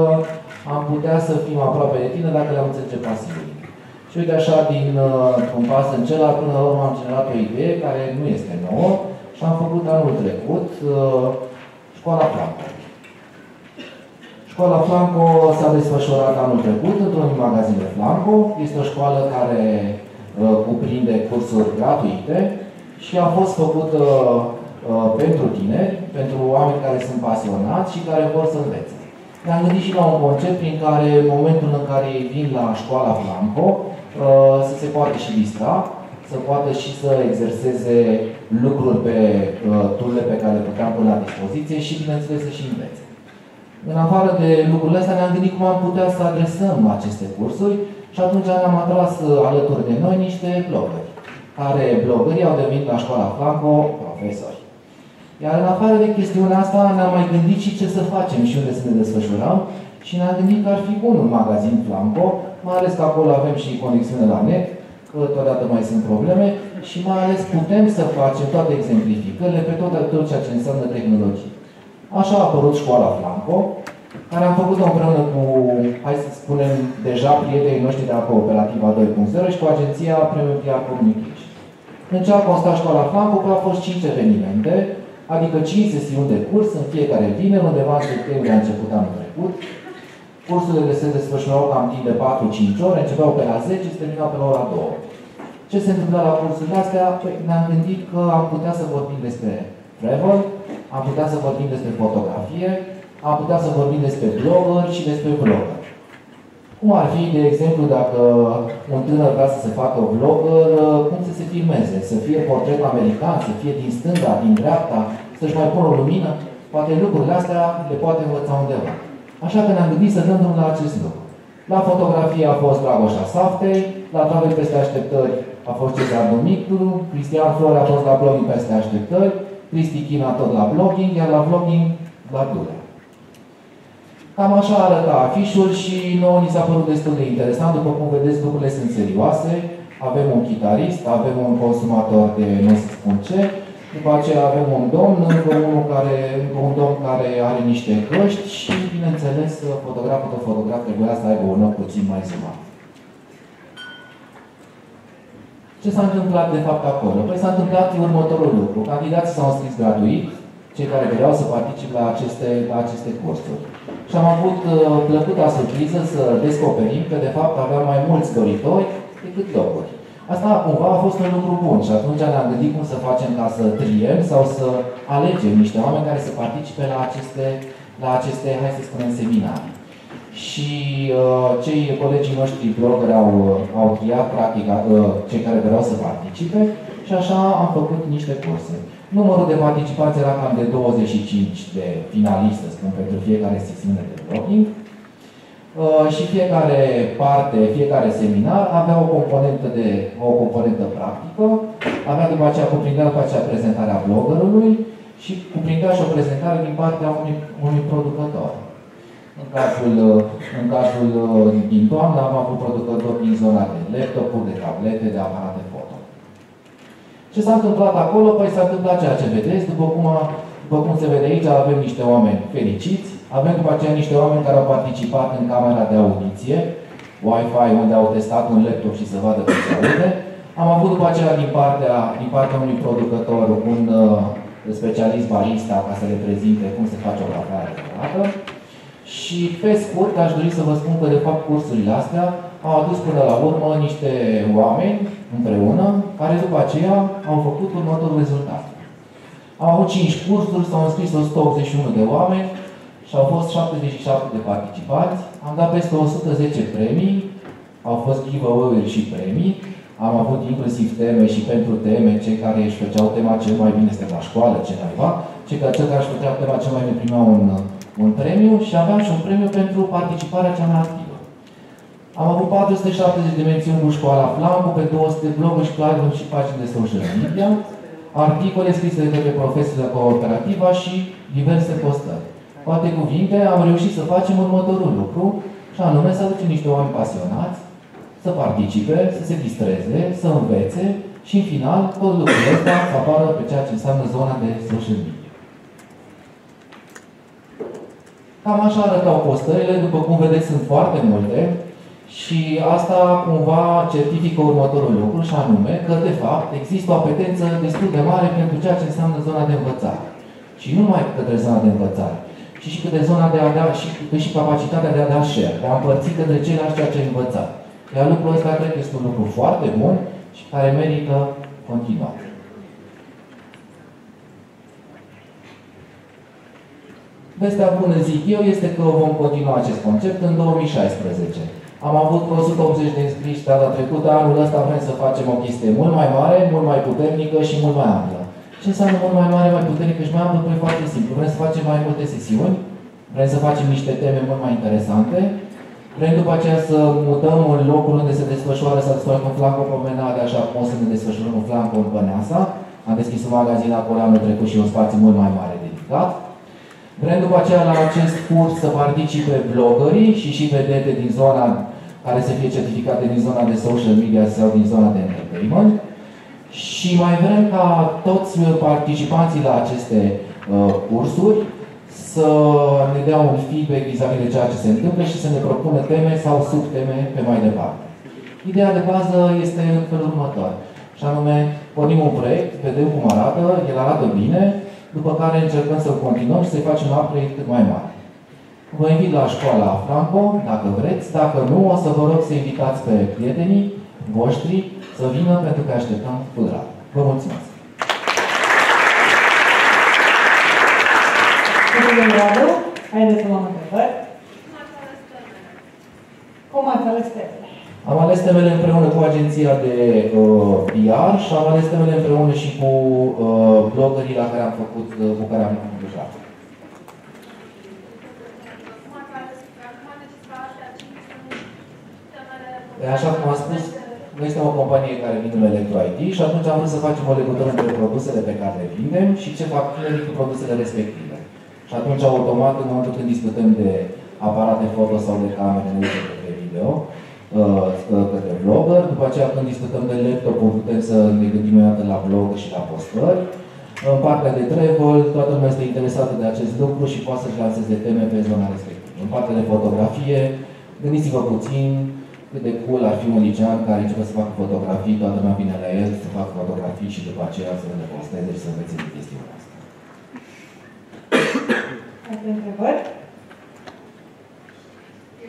am putea să fim aproape de tine dacă le-am înțelege pasiunii. Și uite așa, din uh, un pas în celălalt, până la urmă am generat o idee care nu este nouă și am făcut anul trecut uh, școala Franco. Școala Flanco s-a desfășurat anul trecut într-un magazin de Flanco. Este o școală care uh, cuprinde cursuri gratuite și a fost făcută uh, pentru tineri, pentru oameni care sunt pasionați și care vor să învețe. Ne-am gândit și la un concept prin care, în momentul în care ei vin la școala Flanco, uh, să se poată și distra, să poată și să exerseze lucruri pe uh, turile pe care le puteam pune la dispoziție și, bineînțeles, să și învețe. În afară de lucrurile astea, ne-am gândit cum am putea să adresăm aceste cursuri și atunci ne-am atras uh, alături de noi niște blogări, care blogării au devenit la școala Franco profesori. Iar în afară de chestiunea asta, ne-am mai gândit și ce să facem și unde să ne desfășurăm și ne-am gândit că ar fi bun un magazin Flanco, mai ales că acolo avem și conexiune la net, că totodată mai sunt probleme și mai ales putem să facem toate exemplificările pe tot, tot ceea ce înseamnă tehnologie. Așa a apărut școala Flanco, care am făcut-o împreună cu, hai să spunem, deja prietenii noștri de la Cooperativa 2.0 și cu agenția Premium PR Communication. În ce a constat școala Flanco? Că au fost 5 evenimente, adică 5 sesiuni de curs în fiecare vineri, undeva în septembrie a început anul trecut. Cursurile se desfășurau cam timp de 4-5 ore, începeau pe la 10, se terminau pe la ora 2. Ce se întâmplă la cursurile astea? Păi ne-am gândit că am putea să vorbim despre travel, am putea să vorbim despre fotografie, am putea să vorbim despre blogger și despre vlogger. Cum ar fi, de exemplu, dacă un tânăr vrea să se facă vlogger, cum să se filmeze? Să fie portret american, să fie din stânga, din dreapta, să-și mai pună o lumină? Poate lucrurile astea le poate învăța undeva. Așa că ne-am gândit să dăm drum la acest lucru. La fotografie a fost Dragoșa Saftei, la Travel peste așteptări a fost Cezar Dumitru, Cristian Flor a fost la blogging peste așteptări, Cristi China tot la blogging, iar la vlogging la Dule. Cam așa arăta afișul și nouă ni s-a părut destul de interesant. După cum vedeți, lucrurile sunt serioase. Avem un chitarist, avem un consumator de nu să spun ce, după aceea avem un domn, încă unul care, un domn care are niște căști și, bineînțeles, fotograful de fotograf trebuia să aibă un ochi puțin mai zumat. Ce s-a întâmplat de fapt acolo? Păi s-a întâmplat următorul lucru. Candidații s-au înscris gratuit, cei care vreau să participe la aceste, la aceste cursuri. Și am avut uh, plăcuta surpriză să descoperim că de fapt aveam mai mulți doritori decât locuri. Asta cumva a fost un lucru bun și atunci ne-am gândit cum să facem ca să triem sau să alegem niște oameni care să participe la aceste, la aceste hai să spunem, seminarii. Și uh, cei colegii noștri blogger au, uh, au triat practic uh, cei care vreau să participe și așa am făcut niște curse. Numărul de participanți era cam de 25 de finaliste, spun, pentru fiecare sesiune de blogging. Uh, și fiecare parte, fiecare seminar avea o componentă, de, o componentă practică, avea după aceea, cuprindea după aceea prezentarea bloggerului și cuprindea și o prezentare din partea unui, unui producător. În cazul, în cazul din toamnă am avut producători din zona de laptopuri, de tablete, de aparate foto. Ce s-a întâmplat acolo? Păi s-a întâmplat ceea ce vedeți, după cum, a, după cum se vede aici, avem niște oameni fericiți, avem după aceea niște oameni care au participat în camera de audiție, Wi-Fi, unde au testat un laptop și să vadă cum se aude. Am avut după aceea din partea, din partea unui producător un uh, specialist barista ca să le prezinte cum se face o cafea adevărată. Și pe scurt, aș dori să vă spun că de fapt cursurile astea au adus până la urmă niște oameni împreună, care după aceea au făcut următorul rezultat. Au avut 5 cursuri, s-au înscris 181 de oameni și au fost 77 de participanți. Am dat peste 110 premii, au fost giveaway-uri și premii. Am avut inclusiv teme și pentru teme, cei care își făceau tema cel mai bine este la școală, ce naiba, cei care, cei care își făceau tema cel mai bine primeau un, un premiu și aveam și un premiu pentru participarea cea mai activă. Am avut 470 de mențiuni cu școala Flambu, pe 200 bloguri și platform și pagini de social media, articole scrise de către profesori de cooperativa și diverse postări. Cu alte cuvinte, am reușit să facem următorul lucru, și anume să aducem niște oameni pasionați, să participe, să se distreze, să învețe și, în final, tot lucrul ăsta să apară pe ceea ce înseamnă zona de social media. Cam așa arătau postările, după cum vedeți sunt foarte multe și asta cumva certifică următorul lucru și anume că de fapt există o apetență destul de mare pentru ceea ce înseamnă zona de învățare. Și nu numai către zona de învățare, și și cât de zona de a da, și cât și capacitatea de a da share, de a împărți către ceilalți ceea ce ai învățat. Iar lucrul ăsta cred că este un lucru foarte bun și care merită continuat. Vestea bună, zic eu, este că vom continua acest concept în 2016. Am avut 180 de înscriși data trecută, anul ăsta vrem să facem o chestie mult mai mare, mult mai puternică și mult mai amplă. Ce înseamnă mult mai mare, mai puternică și mai amplă? Păi foarte simplu. Vrem să facem mai multe sesiuni, vrem să facem niște teme mult mai interesante, vrem după aceea să mutăm în locul unde se desfășoară, să desfășurăm în Flanco Promenade, așa cum o să ne desfășurăm în Flanco în Băneasa. Am deschis un magazin acolo anul trecut și un spațiu mult mai mare dedicat. Vrem după aceea la acest curs să participe blogării și și vedete din zona care să fie certificate din zona de social media sau din zona de entertainment. Și mai vrem ca toți participanții la aceste uh, cursuri să ne dea un feedback vis-a-vis de ceea ce se întâmplă și să ne propună teme sau subteme pe mai departe. Ideea de bază este în felul următor. Și anume, pornim un proiect, vedem cum arată, el arată bine, după care încercăm să-l continuăm și să-i facem un proiect cât mai mare. Vă invit la școala Franco, dacă vreți. Dacă nu, o să vă rog să invitați pe prietenii voștri să vină pentru că așteptăm cu drag. Vă mulțumesc! Mulțumim, Radu. Haideți să luăm întrebări. Cum ați ales temele? Am ales temele împreună cu agenția de uh, PR și am ales temele împreună și cu uh, bloggerii la care am făcut, uh, cu care am lucrat. Păi așa cum am spus, noi suntem o companie care vindem Electro IT și atunci am vrut să facem o legătură între produsele pe care le vindem și ce fac tinerii cu produsele respective. Și atunci, automat, în momentul când discutăm de aparate foto sau de camere, ne ducem către video, uh, către blogger. După aceea, când discutăm de laptop, putem să ne gândim dată la blog și la postări. În partea de travel, toată lumea este interesată de acest lucru și poate să-și lanseze teme pe zona respectivă. În partea de fotografie, gândiți-vă puțin cât de cool ar fi un licean care începe să facă fotografii, toată lumea vine la el să facă fotografii și după aceea să le posteze și să învețe din chestiunea asta. Alte întrebări?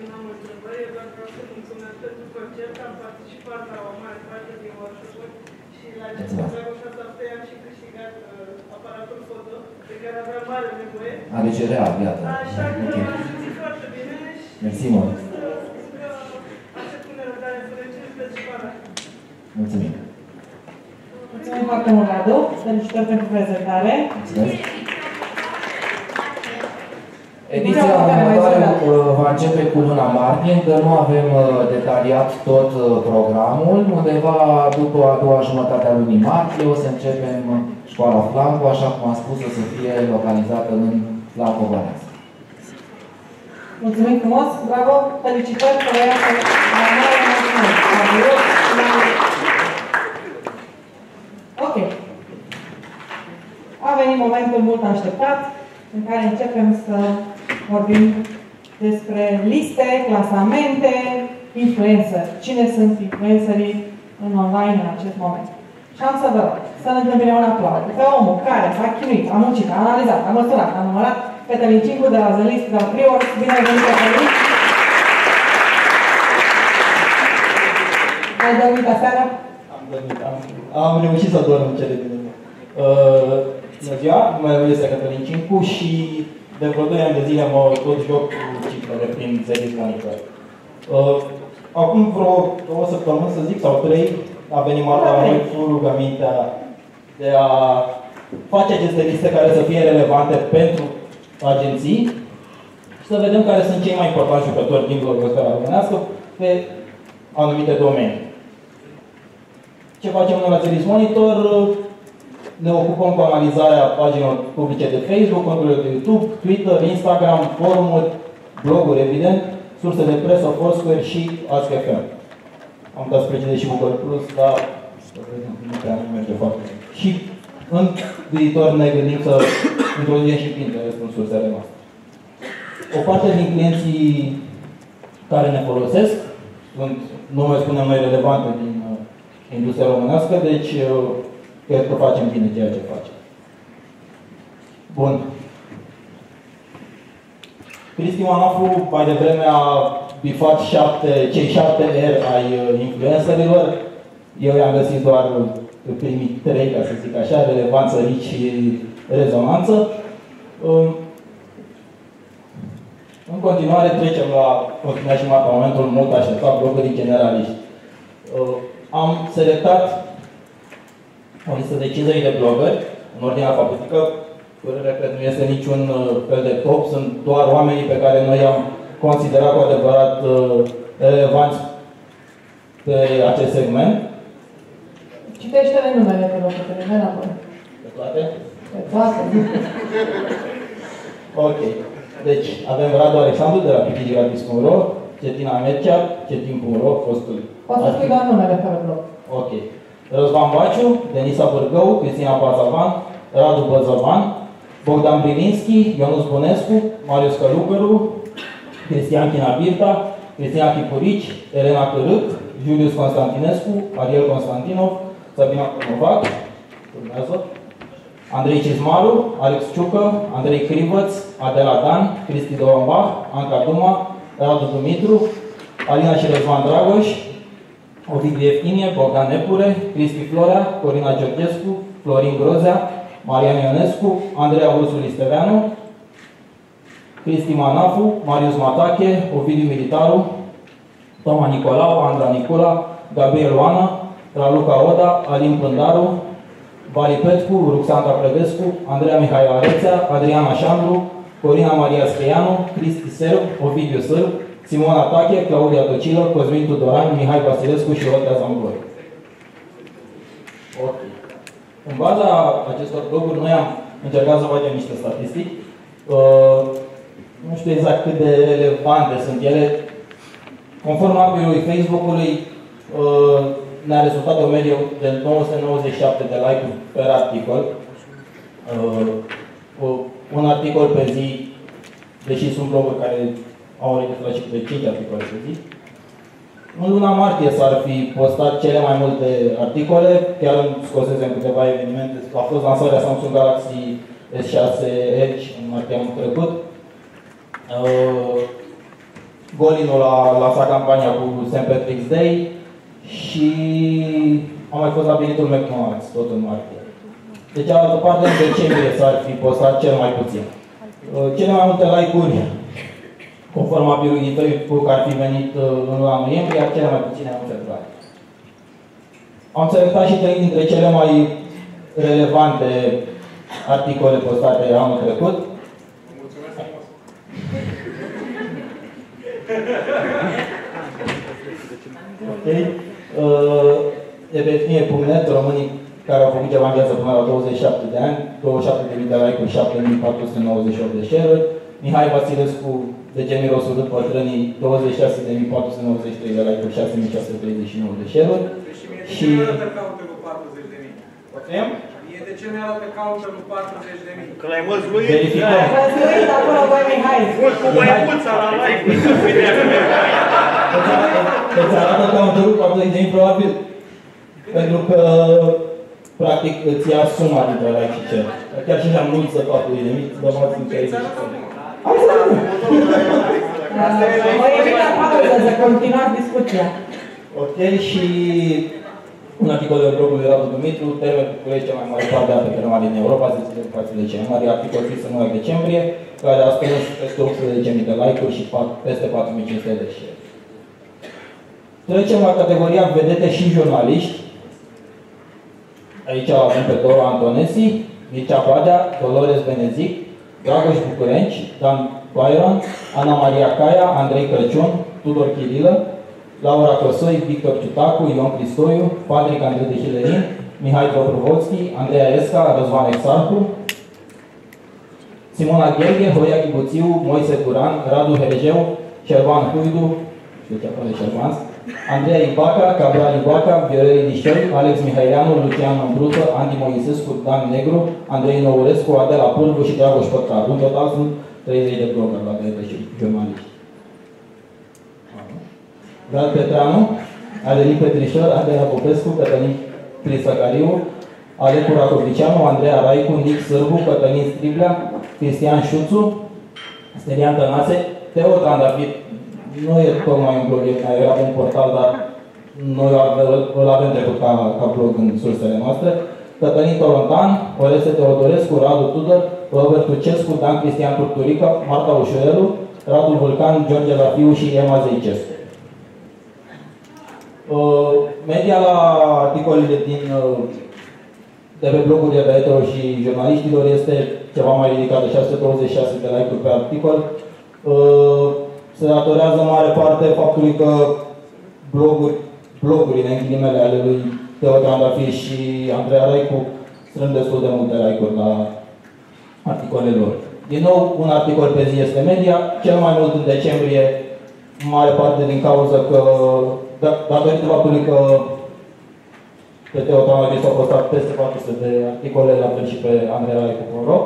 Eu n-am întrebări, eu doar vreau să mulțumesc pentru concert, am participat la o mare parte din workshop și la acest Dragoșa Safte am și câștigat uh, aparatul foto, de care aveam mare nevoie. A, deci e real, iată. Așa că okay. m-am simțit foarte bine și Mersi mult. aștept cu nerăbdare să le cer pe școala. Mulțumim. Mulțumim foarte mult, Radu. Felicitări pentru prezentare. Mulțumesc. Ediția următoare uh, va începe cu luna martie, încă nu avem uh, detaliat tot uh, programul. Undeva după a doua jumătate a lunii martie o să începem școala Flanco, așa cum am spus, o să fie localizată în Flanco Băneasa. Mulțumim frumos, bravo, felicitări că vă iasă la mare mulțumesc. Ok. A venit momentul mult așteptat în care începem să vorbim despre liste, clasamente, influencer. Cine sunt influencerii în online în acest moment? Și am să vă rog să ne întâmpinăm un aplauze pe omul care s-a chinuit, a muncit, a analizat, a măsurat, a numărat Cătălin Cincu de la The List, de la Prior. Bine ai venit, Cătălin! Ai dormit aseară? Am dormit, am, am reușit să dorm în cele din urmă. Uh, bună ziua, numele meu este Cătălin Cincu și de vreo 2 ani de zile mă tot joc cu cifrele prin Zedis Monitor. Uh, acum vreo două săptămâni, să zic, sau trei, a venit Marta la noi cu rugămintea de a face aceste liste care să fie relevante pentru agenții și să vedem care sunt cei mai importanti jucători din blogosfera românească pe anumite domenii. Ce facem noi la Zelis Monitor? Ne ocupăm cu analizarea paginilor publice de Facebook, conturile de YouTube, Twitter, Instagram, forumuri, bloguri, evident, surse de presă, Foursquare și Ask.fm. Am dat spre și Google Plus, dar nu prea nu merge foarte bine. Și în viitor ne gândim să introducem și Pinterest în sursele noastre. O parte din clienții care ne folosesc sunt, nu mai spunem noi, relevante din uh, industria românească, deci uh, cred că facem bine ceea ce facem. Bun. Cristi Manafu mai devreme a bifat șapte, cei șapte R ai uh, influencerilor. Eu i-am găsit doar primii trei, ca să zic așa, relevanță, rici și rezonanță. Um, în continuare trecem la, cum spunea și Marta, momentul mult așteptat, blogării generaliști. Uh, am selectat o listă de 50 de blogări, în ordine alfabetică, părerea că nu este niciun uh, fel de top, sunt doar oamenii pe care noi am considerat cu adevărat uh, relevanți pe acest segment. Citește-le numele, te rog, că te le înapoi. Pe toate? Pe toate. Ok. Deci, avem Radu Alexandru de la pichigiradis.ro, Cetina Mercea, cetin.ro, fostul. Poți să spui doar numele fără blog. Ok. Răzvan Baciu, Denisa Bârgău, Cristina Pazavan, Radu Băzăvan, Bogdan Brilinski, Ionuț Bunescu, Marius Călugăru, Cristian Chinabirta, Cristina Chipurici, Elena Cărâc, Julius Constantinescu, Ariel Constantinov, Sabina Conovac, urmează, Andrei Cizmaru, Alex Ciucă, Andrei Crivăț, Adela Dan, Cristi Dorombach, Anca Duma, Radu Dumitru, Alina și Răzvan Dragoș, Ovidiu Eftinie, Bogdan Nepure, Cristi Florea, Corina Georgescu, Florin Grozea, Marian Ionescu, Andreea Ursul Isteveanu, Cristi Manafu, Marius Matache, Ovidiu Militaru, Toma Nicolau, Andra Nicula, Gabriel Oana, Raluca Oda, Alin Pândaru, Vali Petcu, Ruxandra Prevescu, Andreea Mihai Arețea, Adriana Șandru, Corina Maria Scheianu, Cristi Serb, Ovidiu Sârb, Simona Tache, Claudia Tocilă, Cosmin Tudoran, Mihai Vasilescu și Oltea Zambori. Ok. În baza acestor bloguri, noi am încercat să facem niște statistici. Uh, nu știu exact cât de relevante sunt ele. Conform apiului Facebook-ului, uh, ne-a rezultat o medie de 997 de like-uri per articol. Uh, un articol pe zi, deși sunt bloguri care au înregistrat și de 5 articole pe zi. În luna martie s-ar fi postat cele mai multe articole, chiar îmi scosesem câteva evenimente. A fost lansarea Samsung Galaxy S6 Edge în martie anul trecut. Uh, Golinul a lansat campania cu St. Patrick's Day și a mai fost la venitul McDonald's, tot în martie. De cealaltă parte, în decembrie s-ar fi postat cel mai puțin. Uh, cele mai multe like-uri conform apelului din Facebook ar fi venit uh, în luna noiembrie, iar cele mai puține în februarie. Am selectat și trei dintre cele mai relevante articole postate anul trecut. Ok. Uh, de pe fie.net, românii care au făcut ceva în viață până la 27 de ani, 27.000 de like-uri, 7.498 de share-uri. Mihai Vasilescu, de genul Rosurât Pătrânii, 26.493 de like-uri, 6.639 de share-uri. Și... Mie de ce mi arată counter-ul 40.000? Poftim? Mie de ce mi-arată counter-ul 40.000? Că l-ai măzluit? Verificăm. Răzluit acolo, băi, Mihai. Cu băicuța la like. Îți arată counter-ul 40.000 probabil? Pentru că practic îți ia suma dintre like și cer. Chiar și am mulți să fac de mic, dă mă țin că aici. Hai să Vă invit la pauză să continuați discuția. Ok, și un articol de blogul lui Radu Dumitru, termen București cea mai mare parte a pe cărăma din Europa, se ține față de cea mai mare articol scris în luna decembrie, care a strâns peste 810.000 de like-uri și peste 4.500 de share. Trecem la categoria vedete și jurnaliști. Aici avem pe Dora Antonesi, Mircea Badea, Dolores Benezic, Dragoș Bucurenci, Dan Byron, Ana Maria Caia, Andrei Crăciun, Tudor Chirilă, Laura Cosoi, Victor Ciutacu, Ion Cristoiu, Patrick Andrei de Hilerin, Mihai Dobrovolski, Andreea Esca, Răzvan Exarcu, Simona Gherghe, Hoia Ghibuțiu, Moise Duran, Radu Hergeu, Șerban Huidu, știu ce acolo Șerban, Andreea Ibaca, Cabral Ibaca, Viorel Dișel, Alex Mihaileanu, Lucian Îmbrută, Andy Moisescu, Dan Negru, Andrei Nourescu, Adela Pulvu și Dragoș Pătraru. În total sunt 30 de blogări la de și jurnaliști. Vlad Petranu, Adeline Petrișor, Andreea Popescu, Cătălin Crisăcariu, Alecu Racovicianu, Andreea Raicu, Nic Sârbu, Cătălin Striblea, Cristian Șuțu, Stelian Tănase, Teo Trandafir, nu e tocmai un blog, era un portal, dar noi îl avem trecut ca, ca blog în sursele noastre. Cătălin Torontan, Oreste Teodorescu, Radu Tudor, Robert Tucescu, Dan Cristian Turturica, Marta Ușurelu, Radu Vulcan, George Lafiu și Ema Zeicescu. Uh, media la articolele din uh, de pe blogurile retro și jurnaliștilor este ceva mai ridicat de 626 de like-uri pe articol. Uh, se datorează în mare parte faptului că bloguri, blogurile în ghilimele ale lui Teo Trandafir și Andreea Raicu strâng destul de multe like-uri la articolele lor. Din nou, un articol pe zi este media, cel mai mult în decembrie, în mare parte din cauza că, da, datorită faptului că pe Teotanaghi s-au postat peste 400 de articole, la fel și pe Andrei Raicu.ro.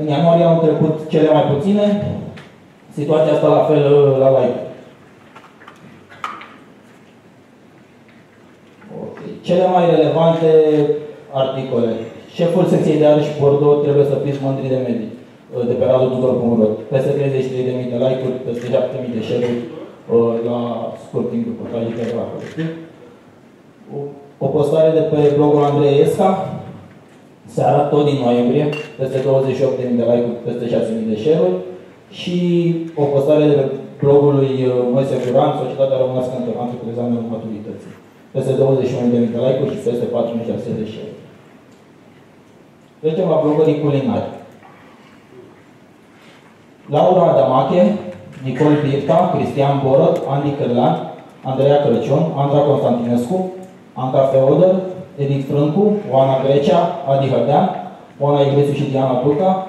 În ianuarie au trecut cele mai puține, situația asta la fel la like. Okay. Cele mai relevante articole. Șeful secției de Arăș și Bordeaux trebuie să fiți mândri de medii de pe radotudor.ro. Peste 33.000 de like-uri, peste 7.000 de share-uri uh, la scurt timp după tragicea de o postare de pe blogul Andrei Esca, seara, tot din noiembrie, peste 28.000 de like-uri, peste 6.000 de share-uri și o postare de pe blogul lui uh, Moise Curan, Societatea Românească în pentru examenul maturității. Peste 21.000 de like-uri și peste 4.600 de share-uri. Trecem la blogării culinari. Laura Adamache, Nicol Birta, Cristian Borot, Andy Cârlan, Andreea Crăciun, Andra Constantinescu, Anca Feodor, Edith Frâncu, Oana Grecea, Adi Hădean, Oana Iglesiu și Diana Duca,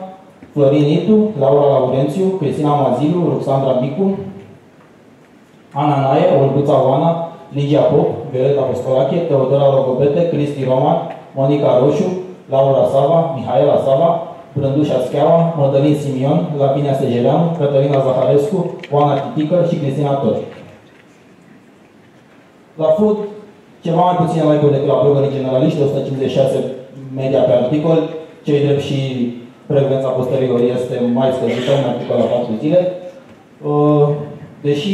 Florin Itu, Laura Laurențiu, Cristina Mazilu, Ruxandra Bicu, Ana Naie, Olguța Oana, Ligia Pop, Violeta Postolache, Teodora Rogobete, Cristi Roman, Monica Roșu, Laura Sava, Mihaela Sava, Brândușa Scheaua, Mădălin Simion, Lavinia Sejeleanu, Cătălina Zaharescu, Oana Titică și Cristina Tori. La food, ceva mai puțin like-uri decât la blogării generaliști, 156 media pe articol, cei drept și frecvența postărilor este mai scăzută, un articol la 4 zile. Uh, deși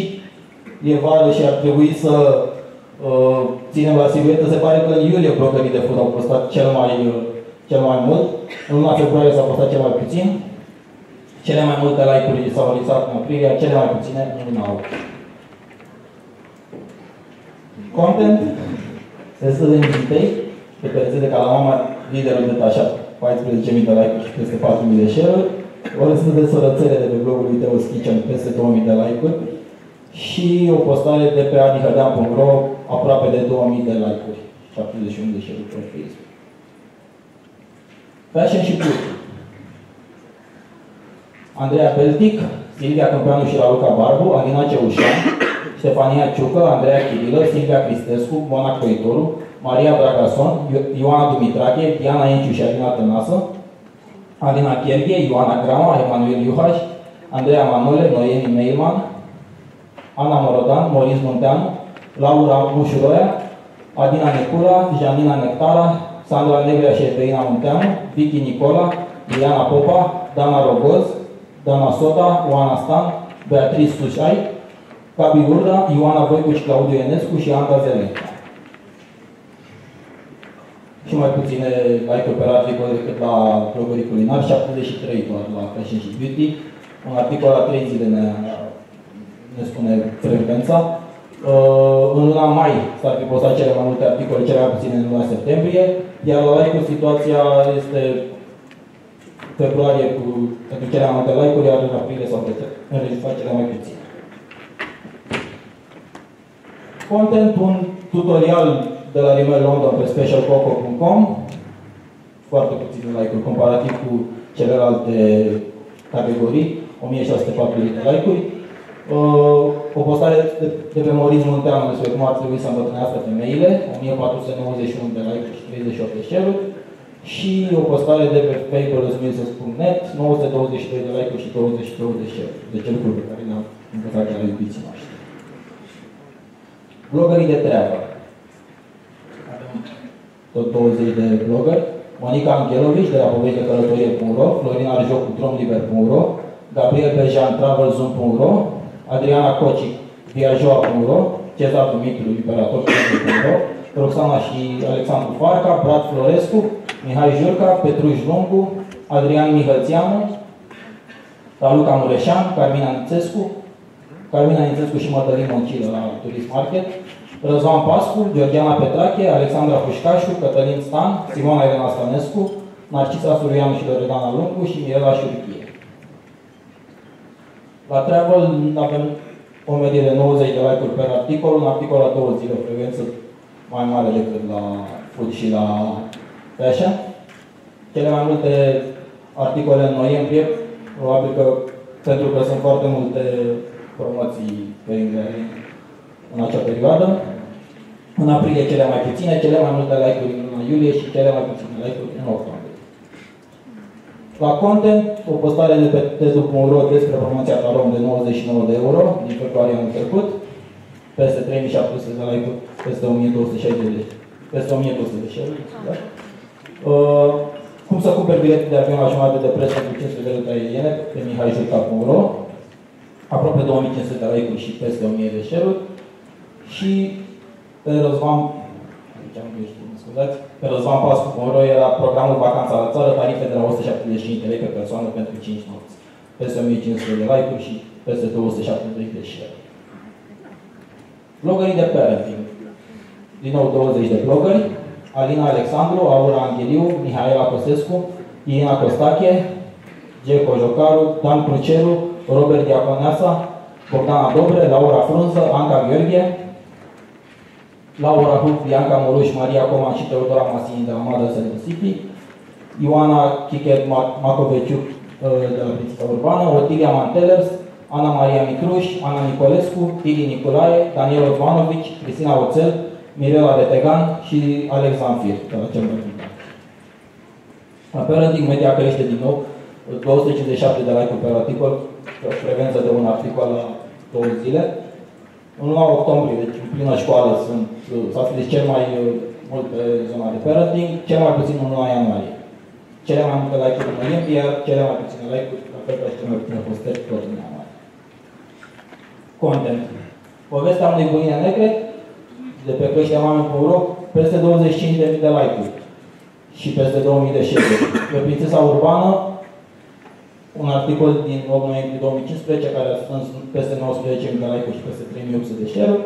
e vară și ar trebui să uh, ținem la siguranță, se pare că în iulie blogării de food au postat cel mai, cel mai mult, în luna februarie s-a postat cel mai puțin, cele mai multe like-uri s-au realizat în aprilie, cele mai puține în luna august. Content, Restul de invitei, pe care de ca la mama, liderul detașat, 14.000 de like-uri și peste 4.000 de share-uri, o restul de sorățele de pe blogul lui Teo Schicem, peste 2.000 de like-uri și o postare de pe adihădean.ro, aproape de 2.000 de like-uri, 71 de share-uri pe Facebook. Fashion și beauty. Andreea Beltic, Silvia Câmpeanu și Raluca Barbu, Alina Ceușan, Stefania Ciucă, Andreea Chirilă, Silvia Cristescu, Mona Coitoru, Maria Dragason, Ioana Dumitrache, Diana Enciu și Alina Tănasă, Alina Cherghe, Ioana Grama, Emanuel Iuhaș, Andreea Manole, Noemi Meilman, Ana Morodan, Moris Munteanu, Laura Mușuroia, Adina Necura, Janina Nectara, Sandra Negrea și Evelina Munteanu, Vicky Nicola, Ileana Popa, Dana Rogoz, Dana Sota, Oana Stan, Beatrice Sușai, Gabi Urda, Ioana Voicu și Claudiu Enescu și Anda Zelenca. Și mai puține like-uri pe articol decât la blogării culinari, 73 doar la Fashion și Beauty. Un articol la 3 zile ne, ne spune frecvența. Uh, în luna mai s-ar fi postat cele mai multe articole, cele mai puține în luna septembrie, iar la like-uri situația este februarie cu, pentru cele mai multe like-uri, iar în aprilie s-au înregistrat cele mai puține. Content, un tutorial de la Rimmel London pe specialcoco.com foarte puține like-uri comparativ cu celelalte categorii, 1640 de like-uri. Uh, o postare de, de pe Moris Munteanu despre cum ar trebui să îmbătrânească femeile, 1491 de like-uri și 38 de share-uri. Și o postare de pe paperlessmills.net, 922 de like-uri și 22 de share-uri. Deci lucruri pe care le-am învățat de la iubiții noștri. Blogării de treabă. Avem tot 20 de blogări. Monica Angelovici de la povești de călătorie.ro, Florina Arjoc cu tromliber.ro, Gabriel Bejan, travelzoom.ro, Adriana Cocic, viajoa.ro, Cezar Dumitru, imperator.ro, Roxana și Alexandru Farca, Brad Florescu, Mihai Jurca, Petruș Lungu, Adrian Mihălțianu, Raluca Mureșan, Carmina Nițescu, Carmina Nițescu și Mătălin Moncilă la Turism Market, Răzvan Pascu, Georgiana Petrache, Alexandra Pușcașu, Cătălin Stan, Simona Elena Stănescu, Narcisa Surianu și Loredana Lungu și Mirela Șurchie. La Travel avem o medie de 90 de like-uri per articol, un articol la două zile, o frecvență mai mare decât la food și la fashion. Cele mai multe articole în noiembrie, probabil că pentru că sunt foarte multe promoții pe în acea perioadă. În aprilie cele mai puține, cele mai multe like-uri în luna iulie și cele mai puține like-uri în octombrie. La content, o postare de pe tezu.ro despre promoția Tarom de 99 de euro din februarie anul trecut, peste 3700 de like-uri, peste 1260 de peste 1200 de share da? uh, cum să cumperi bilete de avion la jumătate de preț pentru 500 de lei aeriene pe mihaijurca.ro aproape 2500 de like-uri și peste 1000 de share-uri și pe Răzvan, aici am greșit, scuzați, pe Răzvan Pascu Moro era programul Vacanța la țară, tarife de la 175 de lei pe persoană pentru 5 nopți, peste 1500 de like-uri și peste 270 de share. Blogării de parenting. Din nou 20 de blogări. Alina Alexandru, Aura Angheliu, Mihaela Cosescu, Irina Costache, Geco Jocaru, Dan Cruceru, Robert Diaconeasa, Bogdana Dobre, Laura Frunză, Anca Gheorghe, Laura Huc, Bianca Moruș, Maria Coma și Teodora Masini de la Mother City, Ioana Chichet Macoveciuc uh, de la Prințipa Urbană, Otilia Mantelers, Ana Maria Micruș, Ana Nicolescu, Tili Nicolae, Daniel Osmanovici, Cristina Oțel, Mirela Retegan și Alex Zanfir, de la cel mai La Parenting Media crește din nou 257 de like-uri pe articol, prevență de un articol la două zile. În luna octombrie, deci în plină școală, sunt, s-a scris cel mai uh, mult pe zona de parenting, cel mai puțin în luna ianuarie. Cele mai multe like-uri în noiembrie, iar cele mai puține like-uri, la fel ca și cele mai puține postări, tot în ianuarie. Content. Povestea unei băine negre, de pe creșterea oameni.ro, peste 25.000 de like-uri și peste 2000 de share Pe prințesa urbană, un articol din 8 noiembrie 2015 care a strâns peste 19.000 de like-uri și peste 3.800 de share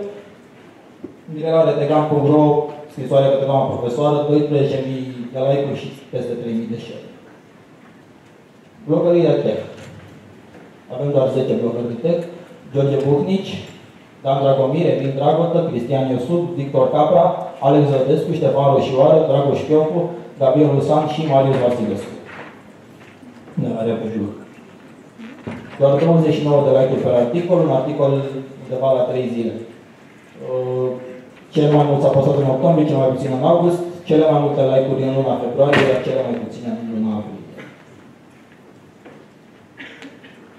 Mirela de Tegan.ro, scrisoare către doamna profesoară, 12.000 de like-uri și peste 3.000 de share Blogării de tech. Avem doar 10 blogări de tech. George Buhnici, Dan Dragomir, Emil Dragotă, Cristian Iosub, Victor Capra, Alex Zădescu, Ștefan Roșioară, Dragoș Chiopu, Gabriel Lusan și Marius Vasilescu. Da, are pe jur. Doar 29 de like-uri pe articol, un articol undeva la 3 zile. Uh, cel mai mult s-a postat în octombrie, cel mai puțin în august, cele mai multe like-uri în luna februarie, iar cele mai puține în luna aprilie.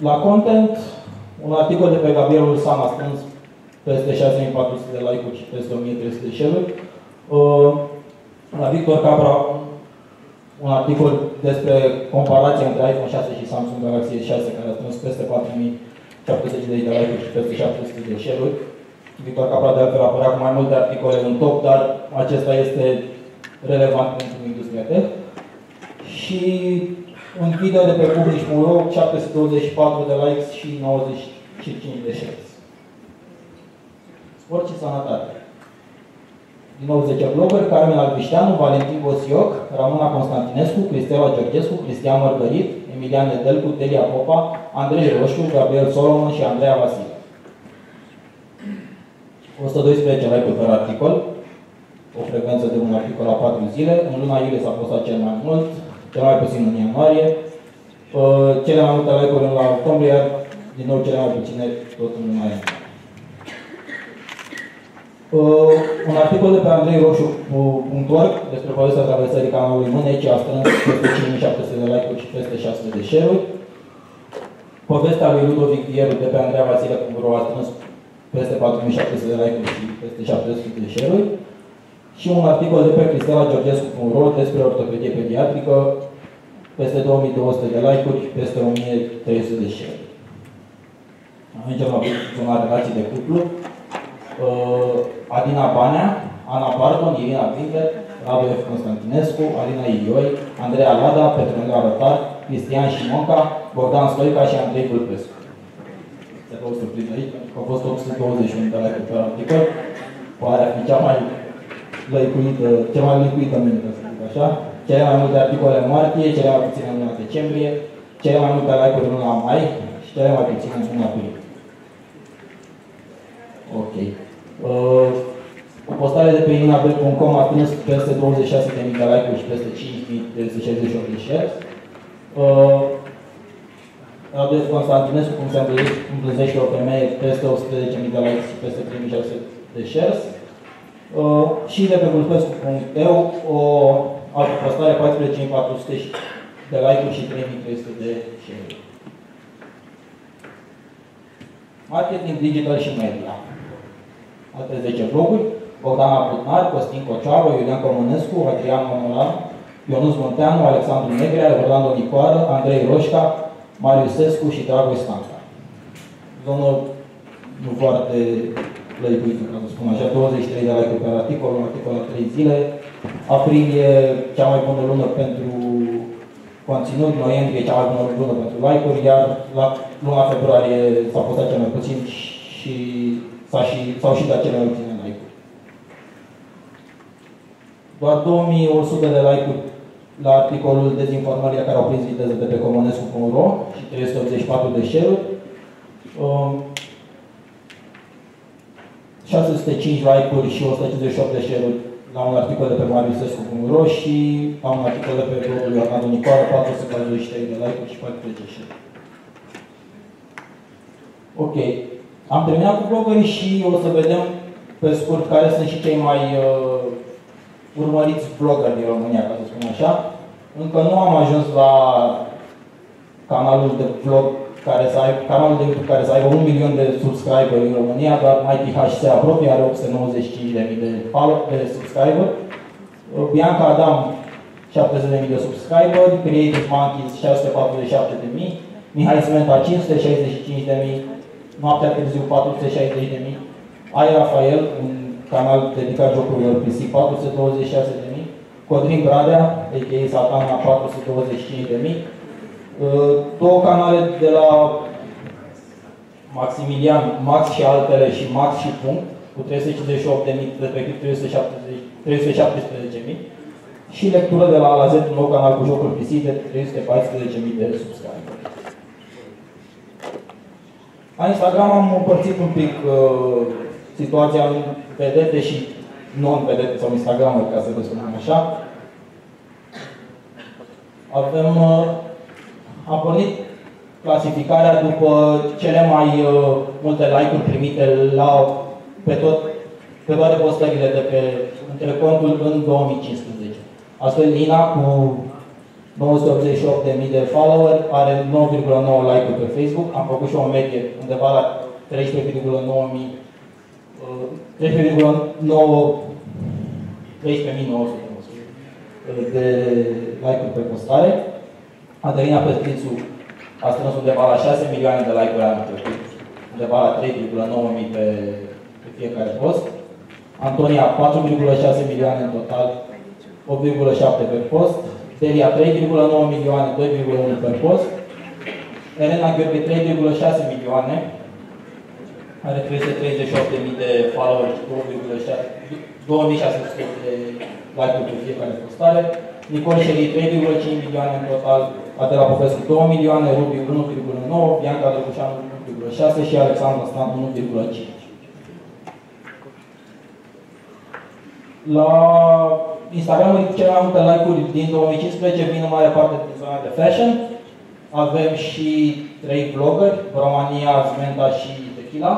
La content, un articol de pe Gabrielul Sam a strâns peste 6400 de like-uri și peste 1300 de share-uri. Uh, la Victor Capra, un articol despre comparația între iPhone 6 și Samsung Galaxy S6, care a strâns peste 4700 de like-uri și peste 700 de share-uri. Victor Capra de altfel apărea cu mai multe articole în top, dar acesta este relevant pentru industria tech. Și un video de pe publish.ro, 724 de likes și 95 de shares. Sport și sănătate. Din nou 10 blogger, Carmen Albișteanu, Valentin Bosioc, Ramona Constantinescu, Cristela Georgescu, Cristian Mărgărit, Emilian Nedelcu, Delia Popa, Andrei Roșu, Gabriel Solomon și Andreea Vasile. 112 like pe articol, o frecvență de un articol la 4 zile. În luna iulie s-a postat cel mai mult, cel mai puțin în ianuarie. Uh, cele mai multe like-uri în la octombrie, din nou cele mai puține tot în luna ianuarie. Uh, un articol de pe andreiroșu.org despre povestea traversării canalului Mâneci a strâns peste 5700 de like-uri și peste 600 de share-uri. Povestea lui Ludovic Vieru de pe Andreea Vasile.ro a strâns peste 4700 de like-uri și peste 700 de share-uri. Și un articol de pe Cristela Georgescu.ro despre ortopedie pediatrică peste 2200 de like-uri, peste 1300 de share. Ajungem la zona relații de cuplu. Uh, Adina Banea, Ana Pardon, Irina Winkler, Radu F. Constantinescu, Alina Ilioi, Andreea Lada, Petronela Rătar, Cristian Șimonca, Bogdan Stoica și Andrei Vulpescu. Se vă surprins aici, pentru că au fost 821 de like pe articol. Pare a fi cea mai lăicuită, cea mai lăicuită mine, să zic așa. Cele mai multe articole în martie, cele mai puține în luna decembrie, cele mai multe like-uri în luna mai și cele mai puține în luna aprilie. Ok. Uh, o postare de pe inabel.com a prins peste 26.000 de like-uri și peste 5.368 de shares. Uh, Radu Constantinescu, cum se împlânzește o femeie, peste 110.000 de likes și peste 3.600 de shares. Uh, și de pe vulpescu.eu o altă postare 14.400 de like-uri și 3.300 de share. Marketing digital și media. Alte 10 bloguri. Bogdana Putnar, Costin Cocioară, Iulian Comănescu, Adrian Monoran, Ionus Munteanu, Alexandru Negrea, Orlando Nicoară, Andrei Roșca, Marius Sescu și Dragoș Stanca. Zonă nu foarte lăicuită, ca să spun așa, 23 de like pe articol, un articol la 3 zile. Aprilie, cea mai bună lună pentru conținut, noiembrie, cea mai bună lună pentru like-uri, iar la luna februarie s-a postat cel mai puțin și s-au și, și dat cele mai puține like-uri. Doar 2100 de like-uri la articolul dezinformările care au prins viteză de pe comunescu.ro și 384 de share-uri. Um, 605 like-uri și 158 de share-uri la un articol de pe mariusescu.ro și la un articol de pe blogul lui Arnaldo Nicoară, 443 de like-uri și 14 share Ok. Am terminat cu blogării și o să vedem pe scurt care sunt și cei mai uh, urmăriți vloggeri din România, ca să spun așa. Încă nu am ajuns la canalul de vlog care să aibă, canalul de YouTube care să aibă un milion de subscriberi în România, dar MightyH se apropie, are 895.000 de, follow, de subscriberi. Bianca Adam, 70.000 de subscriberi, Creative Monkeys, 647.000, Mihai Smenta, 565.000, Noaptea Târziu, 460.000, Ai Rafael, un canal dedicat jocurilor PC, 426.000, Codrin Bradea, a.k.a. Satana, 425.000, Uh, două canale de la Maximilian, Max și altele și Max și punct, cu 358.000, respectiv 317.000 și lectură de la A la Z, un nou canal cu jocuri PC de 314.000 de subscriberi. La Instagram am împărțit un pic uh, situația în vedete și non-vedete sau Instagram, ca să vă spunem așa. Avem uh, am pornit clasificarea după cele mai uh, multe like-uri primite la, pe, tot, pe toate postările de pe între contul în 2015. Astfel, Lina, cu 988.000 de follower, are 9,9 like-uri pe Facebook. Am făcut și o medie undeva la 13,9 mii 13,9 13.900 de like-uri pe postare. Adelina Petrițu a strâns undeva la 6 milioane de like-uri anul trecut, undeva la 3,9 mii pe, pe fiecare post. Antonia 4,6 milioane în total, 8,7 pe post. Delia 3,9 milioane, 2,1 pe post. Elena Gheorghe 3,6 milioane, are 338.000 de followers, 2.600 de like-uri pe fiecare postare. Nicol Șeli 3,5 milioane în total, Adela Popescu 2 milioane, Rubi 1,9, Bianca Drăgușanu 1,6 și Alexandra Stan 1,5. La Instagram cele mai multe like-uri din 2015 vin în mare parte din zona de fashion. Avem și trei vloggeri, România, Zmenta și Tequila.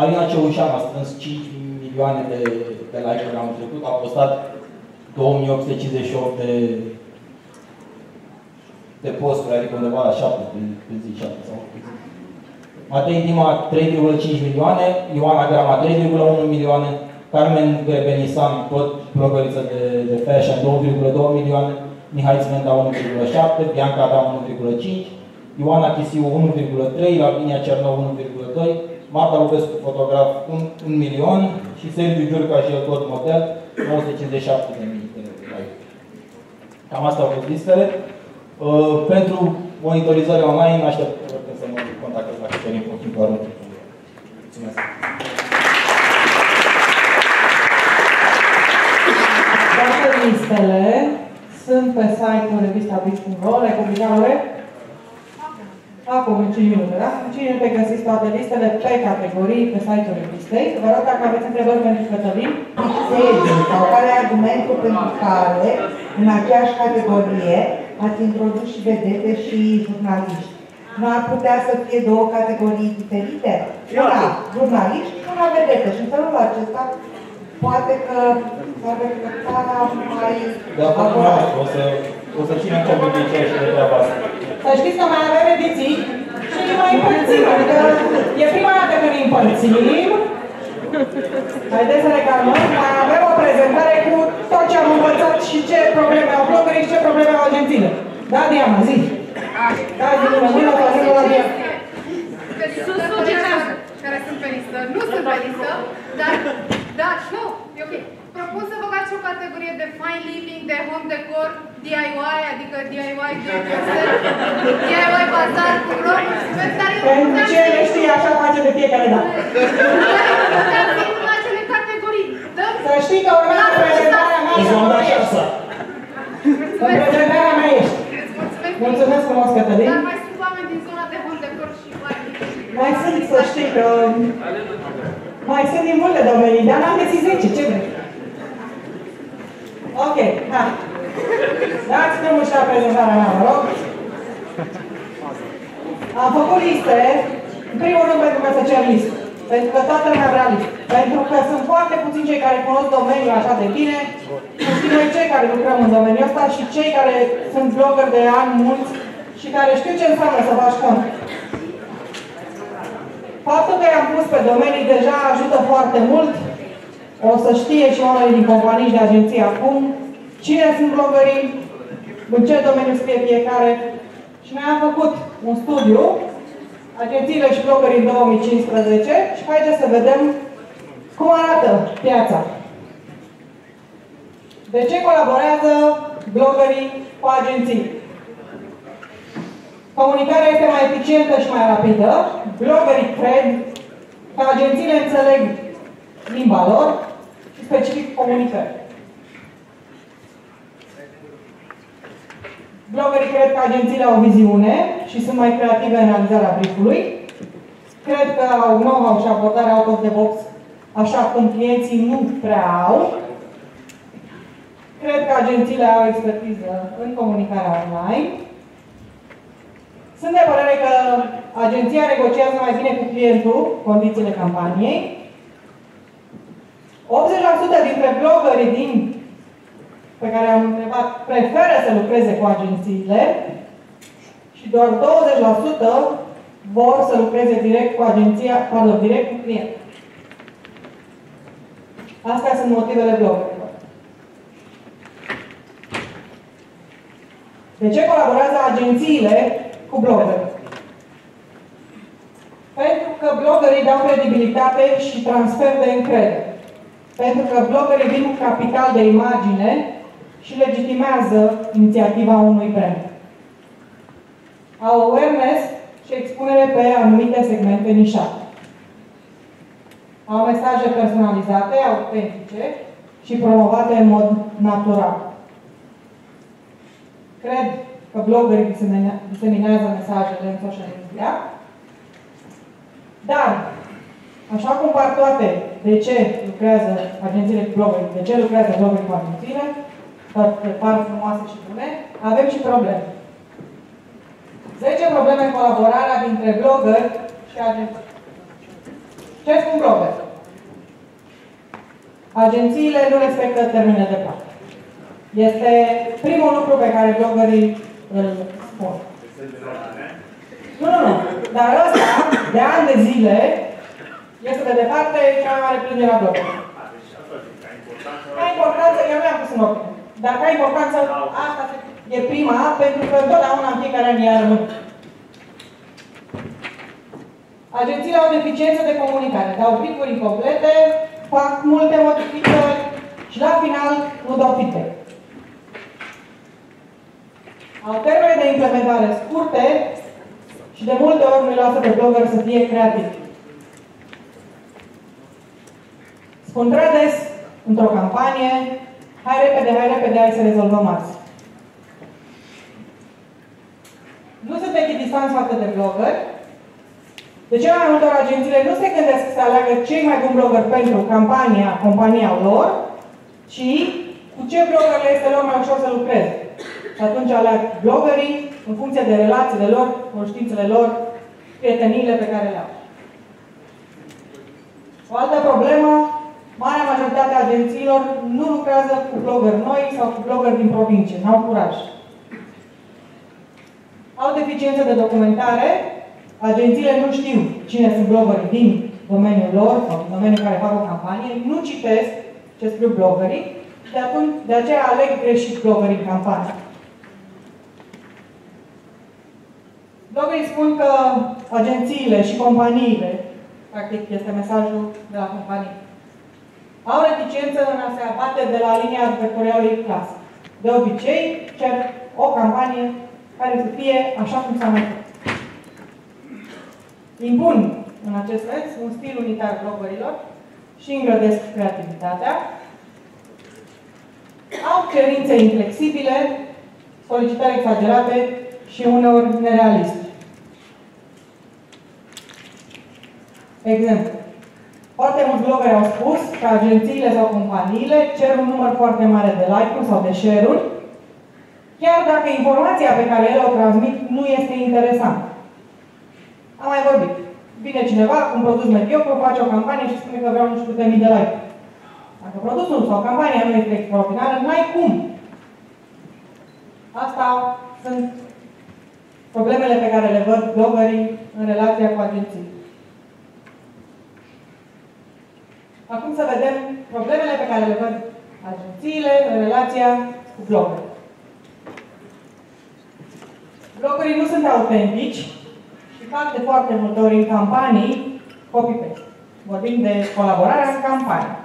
Alina Ceușan a strâns 5 milioane de, de like-uri anul trecut, a postat 2858 de, de posturi, adică undeva la 7 pe, pe zi, 7 sau pe zi. Matei Dima 3,5 milioane, Ioana Grama 3,1 milioane, Carmen Grebenisan, tot blogăriță de, de fashion, 2,2 milioane, Mihai Țmen da 1,7, Bianca da 1,5, Ioana Chisiu 1,3, Lavinia Cernău 1,2, Marta Lupescu, fotograf 1, 1 milion și Sergiu Giurca și el tot model 957 de mii de like. Cam asta au fost listele. Uh, pentru monitorizare online aștept să mă contactez la Cătălin Pochim doar un Mulțumesc! Toate listele sunt pe site-ul revista.ro, republicanule. Acum, în 5 minute, da? În 5 minute găsiți toate listele pe categorii pe site-ul revistei. Vă rog dacă aveți întrebări pentru Cătălin. Sediu sau care e argumentul pentru care în aceeași categorie ați introdus și vedete și jurnaliști? Nu ar putea să fie două categorii diferite? Una jurnaliști și una vedete. Și în felul acesta poate că s-ar reflecta mai De acord cu noastră, o să, o să ținem cont de ceea și de treaba asta. Să știți că mai avem ediții și le mai împărțim. Adică e prima dată când îi împărțim. Haideți să ne calmăm. Mai avem o prezentare cu tot ce am învățat și ce probleme au blogării și ce probleme au agențiile. Da, Diana, zi. Da, zi, mână, mână, mână, mână la Diana. Sugerează care sunt pe listă. Nu sunt pe listă, dar, dar, nu, e ok. Propun să băgați o categorie de fine living, de home decor, DIY, adică DIY de DIY bazar cu romuri, dar eu Pentru ce le știi, așa face de fiecare dată. Dar fiind în acele categorii, dăm... Să știi că urmează prezentarea mea. Îți vom da și asta. În prezentarea mea ești. Mulțumesc frumos, Cătălin. Dar mai sunt oameni din zona de home decor și fine living. Mai sunt, să știi că... Mai sunt din multe domenii, dar n-am găsit 10, ce vrei? Ok, hai. Dați drumul și la prezentarea mea, vă rog. Am făcut liste, în primul rând pentru că să cer liste. Pentru că toată lumea vrea liste. Pentru că sunt foarte puțini cei care cunosc domeniul așa de bine, și noi cei care lucrăm în domeniul ăsta și cei care sunt blogger de ani mulți și care știu ce înseamnă să faci cont. Faptul că i-am pus pe domenii deja ajută foarte mult. O să știe și oamenii din companii și de agenții acum cine sunt blogării, în ce domeniu scrie fiecare. Și noi am făcut un studiu, agențiile și blogării în 2015 și haideți să vedem cum arată piața. De ce colaborează blogării cu agenții? Comunicarea este mai eficientă și mai rapidă. Bloggerii cred că agențiile înțeleg limba lor și specific comunicări. Bloggerii cred că agențiile au viziune și sunt mai creative în realizarea briefului. Cred că au know-how și abordare out of the box, așa cum clienții nu prea au. Cred că agențiile au expertiză în comunicarea online. Sunt de părere că agenția negociază mai bine cu clientul condițiile campaniei. 80% dintre blogării din, pe care am întrebat preferă să lucreze cu agențiile și doar 20% vor să lucreze direct cu agenția, pardon, direct cu client. Astea sunt motivele blogărilor. De ce colaborează agențiile cu blogări? Pentru că blogării dau credibilitate și transfer de încredere. Pentru că blogării vin cu capital de imagine și legitimează inițiativa unui brand. Au awareness și expunere pe anumite segmente nișate. Au mesaje personalizate, autentice și promovate în mod natural. Cred că bloggerii diseminează mesajele în social media, dar, așa cum par toate, de ce lucrează agențiile cu bloggerii, de ce lucrează bloggerii cu agențiile, toate par frumoase și bune, avem și probleme. 10 probleme în colaborarea dintre blogger și agenții. Ce spun blogger? Agențiile nu respectă termenele de plată. Este primul lucru pe care bloggerii îl spun. Nu, nu, nu. Dar ăsta, de ani de zile, este de departe cea mai mare plângere a blogului. Ca importanță, eu nu am pus în ordine, dar ca importanță, asta se e prima, pentru că întotdeauna în fiecare an ea rămâne. Agențiile au deficiențe de comunicare, dau briefuri incomplete, fac multe modificări și la final nu dau feedback. Au termene de implementare scurte și de multe ori nu lasă pe blogger să fie creativ. Spun prea des, într-o campanie, hai repede, hai repede, hai să rezolvăm azi. Nu sunt echidistanți față de blogger. De ce mai multe ori agențiile nu se gândesc să aleagă cei mai buni blogger pentru campania, compania lor, ci cu ce blogger le este lor mai ușor să lucreze. Și atunci aleg bloggerii în funcție de relațiile lor, cunoștințele lor, prieteniile pe care le au. O altă problemă, marea majoritate a agențiilor nu lucrează cu blogger noi sau cu blogger din provincie, n-au curaj. Au deficiențe de documentare, agențiile nu știu cine sunt bloggerii din domeniul lor sau din domeniul care fac o campanie, nu citesc ce scriu bloggerii și de, atunci, de aceea aleg greșit bloggerii în campanie. Bloggerii spun că agențiile și companiile, practic este mesajul de la companie, au reticență în a se abate de la linia vectorialului clasă. De obicei, cer o campanie care să fie așa cum s-a mai făcut. Impun, în acest sens, un stil unitar bloggerilor și îngrădesc creativitatea. Au cerințe inflexibile, solicitări exagerate și uneori nerealiste. Exemplu. Foarte mulți blogări au spus că agențiile sau companiile cer un număr foarte mare de like-uri sau de share-uri, chiar dacă informația pe care ele o transmit nu este interesantă. Am mai vorbit. Vine cineva cu un produs mediocru, face o campanie și spune că vreau nu știu câte mii de like. Dacă produsul sau campania nu este extraordinară, n-ai cum. Asta sunt problemele pe care le văd blogării în relația cu agenții. Acum să vedem problemele pe care le văd agențiile în relația cu blogării. Blogării nu sunt autentici și fac de foarte multe ori în campanii copy-paste. Vorbim de colaborarea în campanie.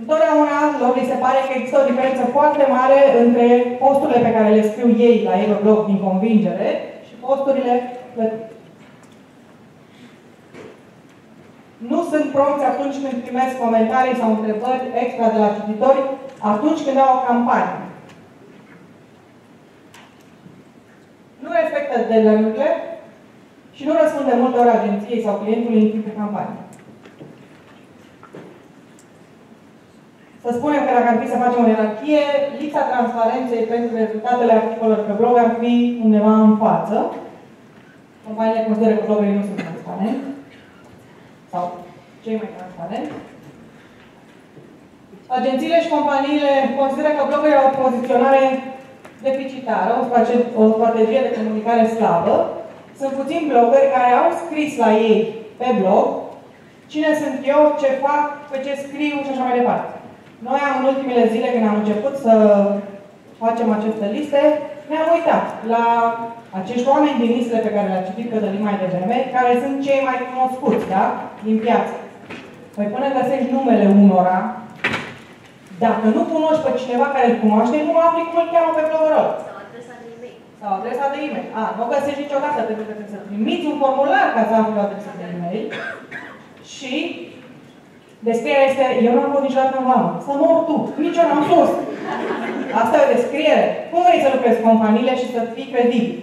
Întotdeauna lor li se pare că există o diferență foarte mare între posturile pe care le scriu ei la Euroblog din convingere și posturile plătite. Nu sunt prompți atunci când primesc comentarii sau întrebări extra de la cititori, atunci când au o campanie. Nu respectă deadline-urile și nu răspunde multe ori agenției sau clientului în timpul campaniei. Să spunem că dacă ar fi să facem o ierarhie, lipsa transparenței pentru rezultatele articolelor pe blog ar fi undeva în față. Companiile consideră că blogerii nu sunt transparenți sau cei mai transparenți. Agențiile și companiile consideră că blogerii au o poziționare deficitară, o strategie de comunicare slabă. Sunt puțini blogări care au scris la ei pe blog cine sunt eu, ce fac, pe ce scriu și așa mai departe. Noi am în ultimele zile, când am început să facem aceste liste, ne-am uitat la acești oameni din listele pe care le-a citit Cătălin mai devreme, care sunt cei mai cunoscuți, da? Din piață. Păi până găsești numele unora, dacă nu cunoști pe cineva care îl cunoaște, nu afli cum îl cheamă pe bloggerul. Sau adresa de e-mail. Sau adresa de e-mail. A, nu o găsești niciodată, pentru că trebuie să trimiți un formular ca să afli o adresă de e-mail. Și Descrierea este, eu nu am fost niciodată în vamă. Să mor tu. Nici eu n-am fost. Asta e o descriere. Cum vrei să lucrezi cu companiile și să fii credibil?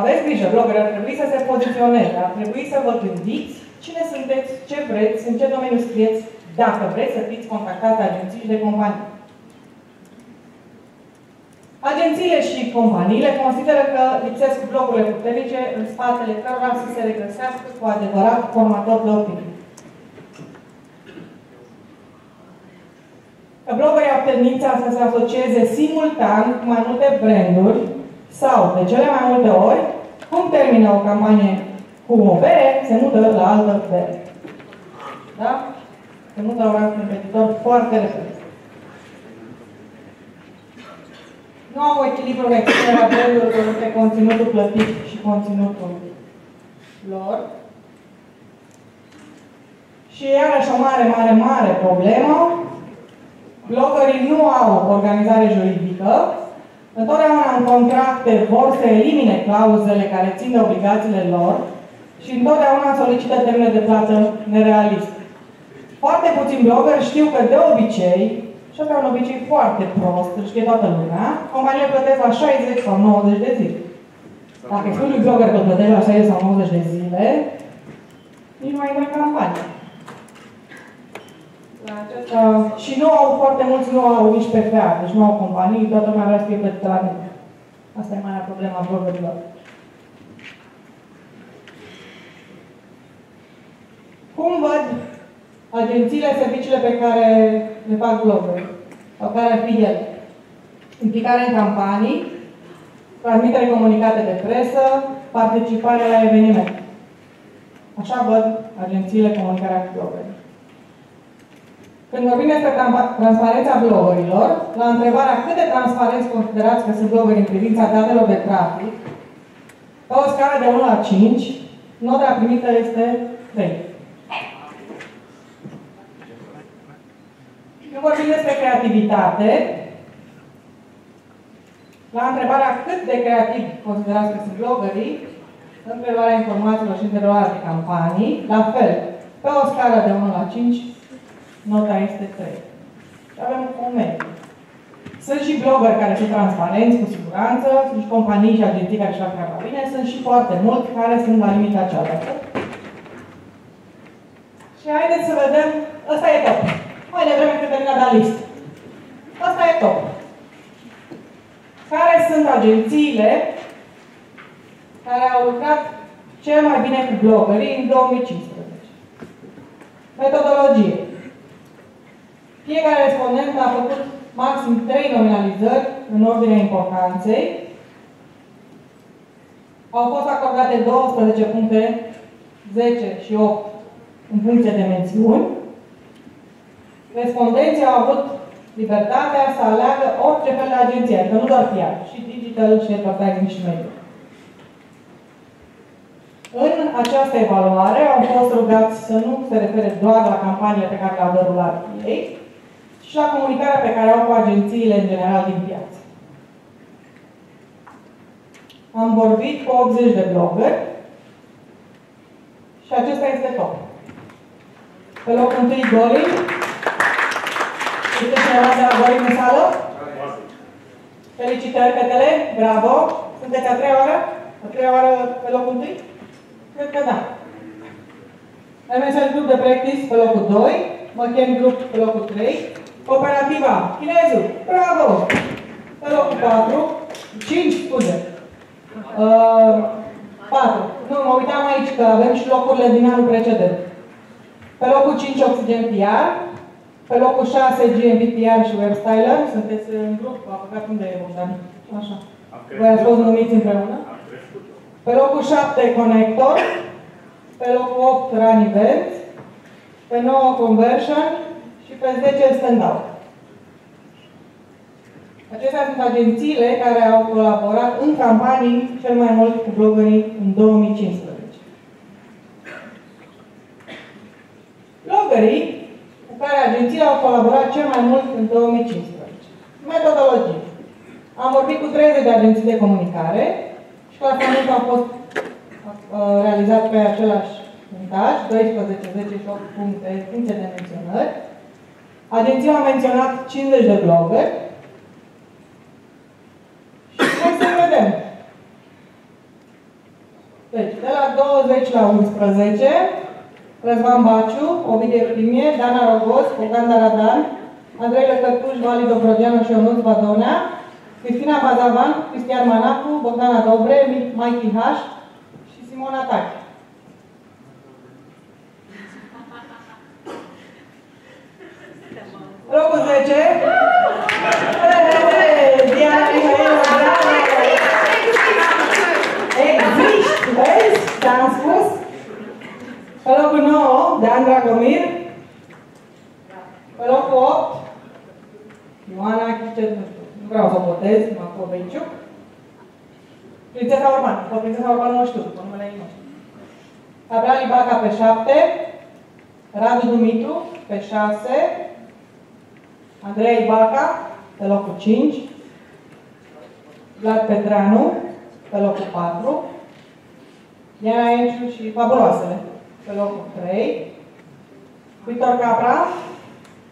Aveți grijă, blogger, ar trebui să se poziționeze, ar trebui să vă gândiți cine sunteți, ce vreți, în ce domeniu scrieți, dacă vreți să fiți contactați de agenții și de companii. Agențiile și companiile consideră că lipsesc blogurile puternice în spatele cărora să se regăsească cu adevărat formator de opinie. Că bloggerii au tendința să se asocieze simultan cu mai multe branduri sau, de cele mai multe ori, cum termină o campanie cu o bere, se mută la altă bere. Da? Se mută la un alt competitor foarte repede. Nu au echilibru în expunerea brandurilor între conținutul plătit și conținutul lor. Și iarăși o mare, mare, mare problemă. Blogării nu au organizare juridică. Întotdeauna în contracte vor să elimine clauzele care țin de obligațiile lor și întotdeauna solicită termene de plată nerealiste. Foarte puțini blogări știu că de obicei, și asta e un obicei foarte prost, îl știe toată lumea, companiile plătesc la 60 sau 90 de zile. Dacă spui lui blogger că plătești la 60 sau 90 de zile, nici nu mai ai campanie. La acesta... Și nu au foarte mulți, nu au nici PFA, deci nu au companii, toată lumea vrea să fie plătită la mine. Asta e marea problema a bloggerilor. Cum văd agențiile, serviciile pe care le fac bloggerii? Sau care ar fi ele? Implicare în campanii, transmitere comunicate de presă, participare la evenimente. Așa văd agențiile comunicarea cu bloggerii. Când vorbim despre transparența bloggerilor, la întrebarea cât de transparenți considerați că sunt bloggeri în privința datelor de trafic, pe o scară de 1 la 5, nota primită este 3. Când vorbim despre creativitate, la întrebarea cât de creativ considerați că sunt bloggerii, în preluarea informațiilor și în de campanii, la fel, pe o scară de 1 la 5, nota este 3. Și avem o medie. Sunt și bloggeri care sunt transparenți, cu siguranță, sunt și companii și agenții care își fac treaba bine, sunt și foarte mulți care sunt la limita cealaltă. Și haideți să vedem, ăsta e top. Mai devreme Cătălina da listă. Asta e top. Care sunt agențiile care au lucrat cel mai bine cu bloggerii în 2015? Metodologie. Fiecare respondent a făcut maxim 3 nominalizări în ordinea importanței. Au fost acordate 12 puncte, 10 și 8 în funcție de mențiuni. Respondenții au avut libertatea să aleagă orice fel de agenție, adică nu doar PR, și digital, și advertising, și media. În această evaluare au fost rugați să nu se refere doar la campania pe care le-au derulat ei, și la comunicarea pe care au cu agențiile în general din piață. Am vorbit cu 80 de blogger și acesta este top. Pe locul întâi Gorin. Este cineva de la Gorin în sală? Felicitări, fetele! Bravo! Sunteți a treia oară? A treia oară pe locul întâi? Cred că da. MSL Group de Practice pe locul 2, McKen Group pe locul 3, Cooperativa Chinezul, bravo! Pe locul 4, 5, scuze. Uh, 4. Nu, mă uitam aici că avem și locurile din anul precedent. Pe locul 5, Oxygen PR. Pe locul 6, GMP PR și Webstyler. Sunteți în grup, a păcat unde e Bogdan. Așa. Voi ați fost numiți împreună. Pe locul 7, Connector. Pe locul 8, Run Events. Pe 9, Conversion și pe 10 stand-out. Acestea sunt agențiile care au colaborat în campanii cel mai mult cu bloggerii în 2015. Bloggerii cu care agențiile au colaborat cel mai mult în 2015. Metodologie. Am vorbit cu 30 de agenții de comunicare și clasamentul a fost uh, realizat pe același punctaj, 12, 10 și 8 puncte în funcție de menționări. Agenția a menționat 50 de globe și hai să vedem. Deci, de la 20 la 11, Răzvan Baciu, Ovidiu Primie, Dana Rogos, Ogan Daradan, Andrei Lăcătuș, Vali Dobrogheanu și Ionuț Badonea, Cristina Bazavan, Cristian Manacu, Bogdana Dobre, Maichi Haș și Simona Tache. 15? Diana Mihaela, bravo! Existi, vezi? Te-am spus? Pe locul 9, Dan Dragomir. Pe locul 8, Ioana Chicetă. Nu vreau să o votez, mă convenciu. Prințesa Orban. Pe Prințesa Orban nu știu, pe numele ei nu știu. Gabriel Ibaca pe 7, Radu Dumitru pe 6, Andrei Ibaca pe locul 5, Vlad Petreanu pe locul 4, Diana Enciu și Fabuloasele pe locul 3, Victor Capra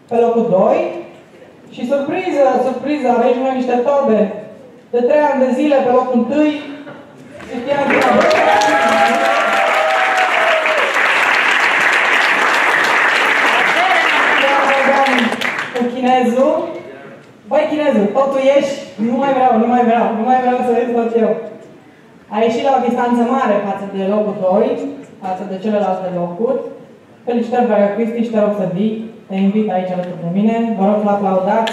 pe locul 2 și surpriză, surpriză, avem și noi niște tobe de 3 ani de zile pe locul 1 Cristian cu chinezul. Băi, chinezul, totul ești, nu mai vreau, nu mai vreau, nu mai vreau să vezi tot eu. A ieșit la o distanță mare față de locul 2, față de celelalte locuri. Felicitări, dragă Cristi, și te rog să vii. Te invit aici alături de mine. Vă rog să aplaudați.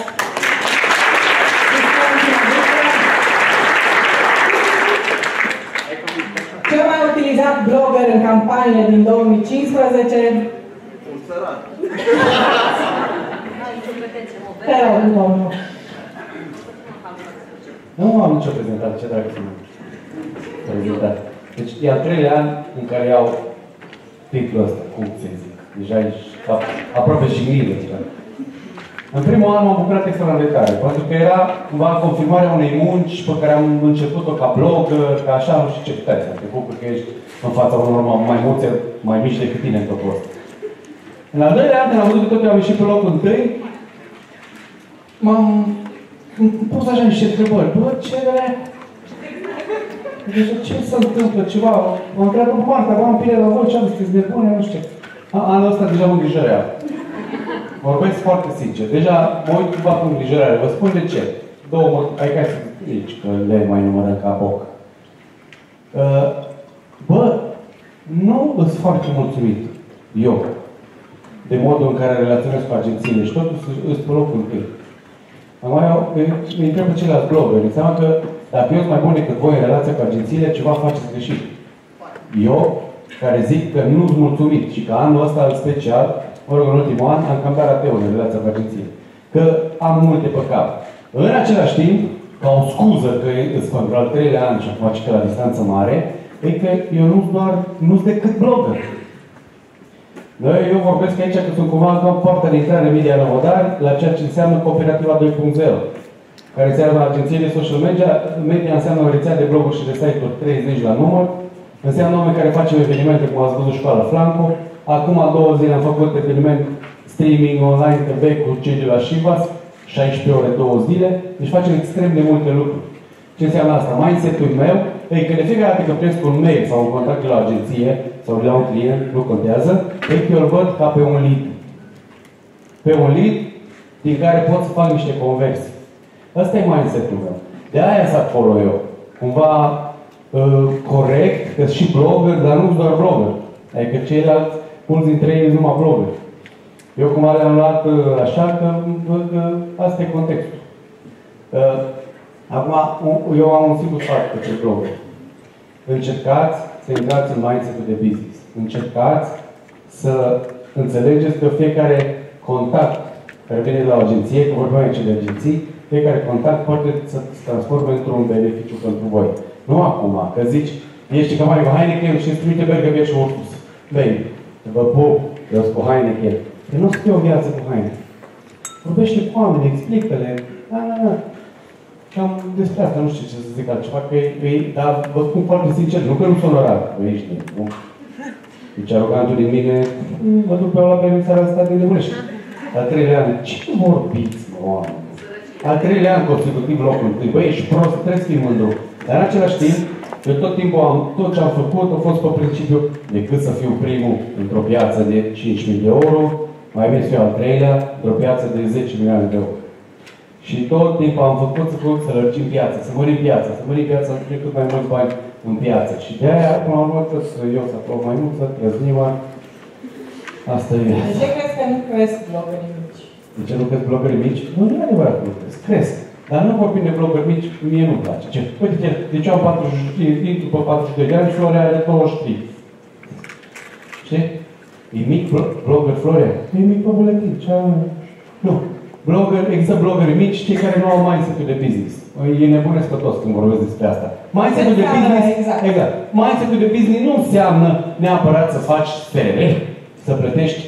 Cel mai utilizat blogger în campaniile din 2015 Un săran. Te rog, domnul. Nu am nicio prezentare, ce dragă să prezentat. Deci e al treilea an în care iau titlul ăsta, cum să zic. Deja ești aproape și milă deja. În primul an m-am bucurat extraordinar de tare, pentru că era cumva confirmarea unei munci pe care am început-o ca blogger, ca așa, nu știu ce puteai să te bucur că ești în fața unor mai mulți, mai mici decât tine în totul ăsta. În al doilea an, când am văzut că tot am ieșit pe locul întâi, m-am pus așa niște întrebări. Bă, ce deci ce se întâmplă, ceva, m-am întrebat pe Marta, am pile la voi, ce am sunteți nebune, nu știu. Anul ăsta deja mă îngrijorează. Vorbesc foarte sincer. Deja mă uit cumva cu îngrijorare. Vă spun de ce. Două motive. Ai ca să zici că le mai numărăm ca boc. Uh, bă, nu sunt foarte mulțumit eu de modul în care relaționez cu agențiile și totuși sunt pe locul întâi. Mai îi întreb pe ceilalți bloggeri. Înseamnă că dacă eu sunt mai bun decât voi în relația cu agențiile, ceva faceți greșit. Eu, care zic că nu sunt mulțumit și că anul ăsta în special, mă rog, în ultimul an, am cam dat rateu în relația cu agenție. Că am multe pe cap. În același timp, ca o scuză că sunt pentru al treilea an și acum că la distanță mare, e că eu nu sunt doar, nu sunt decât blogger. Noi, eu vorbesc aici că sunt cumva ca poarta de intrare media Novodari la ceea ce înseamnă Cooperativa 2.0 care înseamnă agenție de social media, media înseamnă o rețea de bloguri și de site-uri 30 la număr, înseamnă oameni care facem evenimente, cum ați văzut școala Flanco. Acum două zile am făcut eveniment streaming online TV cu cei de la Shivas, 16 ore, două zile, deci facem extrem de multe lucruri. Ce înseamnă asta? Mindset-ul meu e că de fiecare dată când primesc un mail sau un contact la o agenție sau de la un client, nu contează, e că eu îl văd ca pe un lead. Pe un lead din care pot să fac niște conversii. Ăsta e mindset-ul meu. De aia sunt acolo eu. Cumva uh, corect, că și blogger, dar nu doar blogger. Adică ceilalți, mulți dintre ei numai blogger. Eu cumva le-am luat uh, așa că văd că asta e contextul. Uh, acum, eu am un singur sfat pentru blogger. Încercați să intrați în mindset de business. Încercați să înțelegeți că fiecare contact care vine de la o agenție, că vorbim aici de agenții, fiecare contact poate să se transforme într-un beneficiu pentru voi. Nu acum, că zici, ești ca mai cu Heineken și îți trimite Bergăbie și Urtus. Bine, vă pup, eu sunt cu Heineken. Eu nu sunt o viață cu Heineken. Vorbește cu oameni, explică-le. Da, da, da. Cam despre asta nu știu ce să zic altceva, că e, dar vă spun foarte sincer, nu că nu sunt orar, că ești, nu? Deci arogantul din mine, mă duc pe la pe seara asta de nebunește. La treilea ani, ce vorbiți, mă, oameni? Al treilea an consecutiv locul întâi. Băi, ești prost, trebuie să fii mândru. Dar în același timp, eu tot timpul am, tot ce am făcut a fost pe principiu, decât să fiu primul într-o piață de 5.000 de euro, mai bine să fiu al treilea într-o piață de 10 milioane de euro. Și tot timpul am făcut să, făcut, să lărgim piața, să mărim piața, să mărim piața, să cât mai mulți bani în piață. Și de aia, până la urmă, să eu să aprob mai mult, să trăznim Asta e De ce crezi că nu cresc bloggerii mici? De ce nu cresc blogări mici? Nu, nu e adevărat că nu cresc. Cresc. Dar nu vorbim de blogări mici, mie nu-mi place. Ce? Uite, ce, deci eu am 40, intru pe 42 de ani și Florea are 23. Știi? E mic blogger Florea? E mic pe buletin. Ce Nu. Blogger, există bloggeri mici, cei care nu au mindset de business. E nebunesc pe toți când vorbesc despre asta. Mindset-ul de Înseamnă, business, exact. exact. Mindset-ul de business nu înseamnă neapărat să faci SRL, să plătești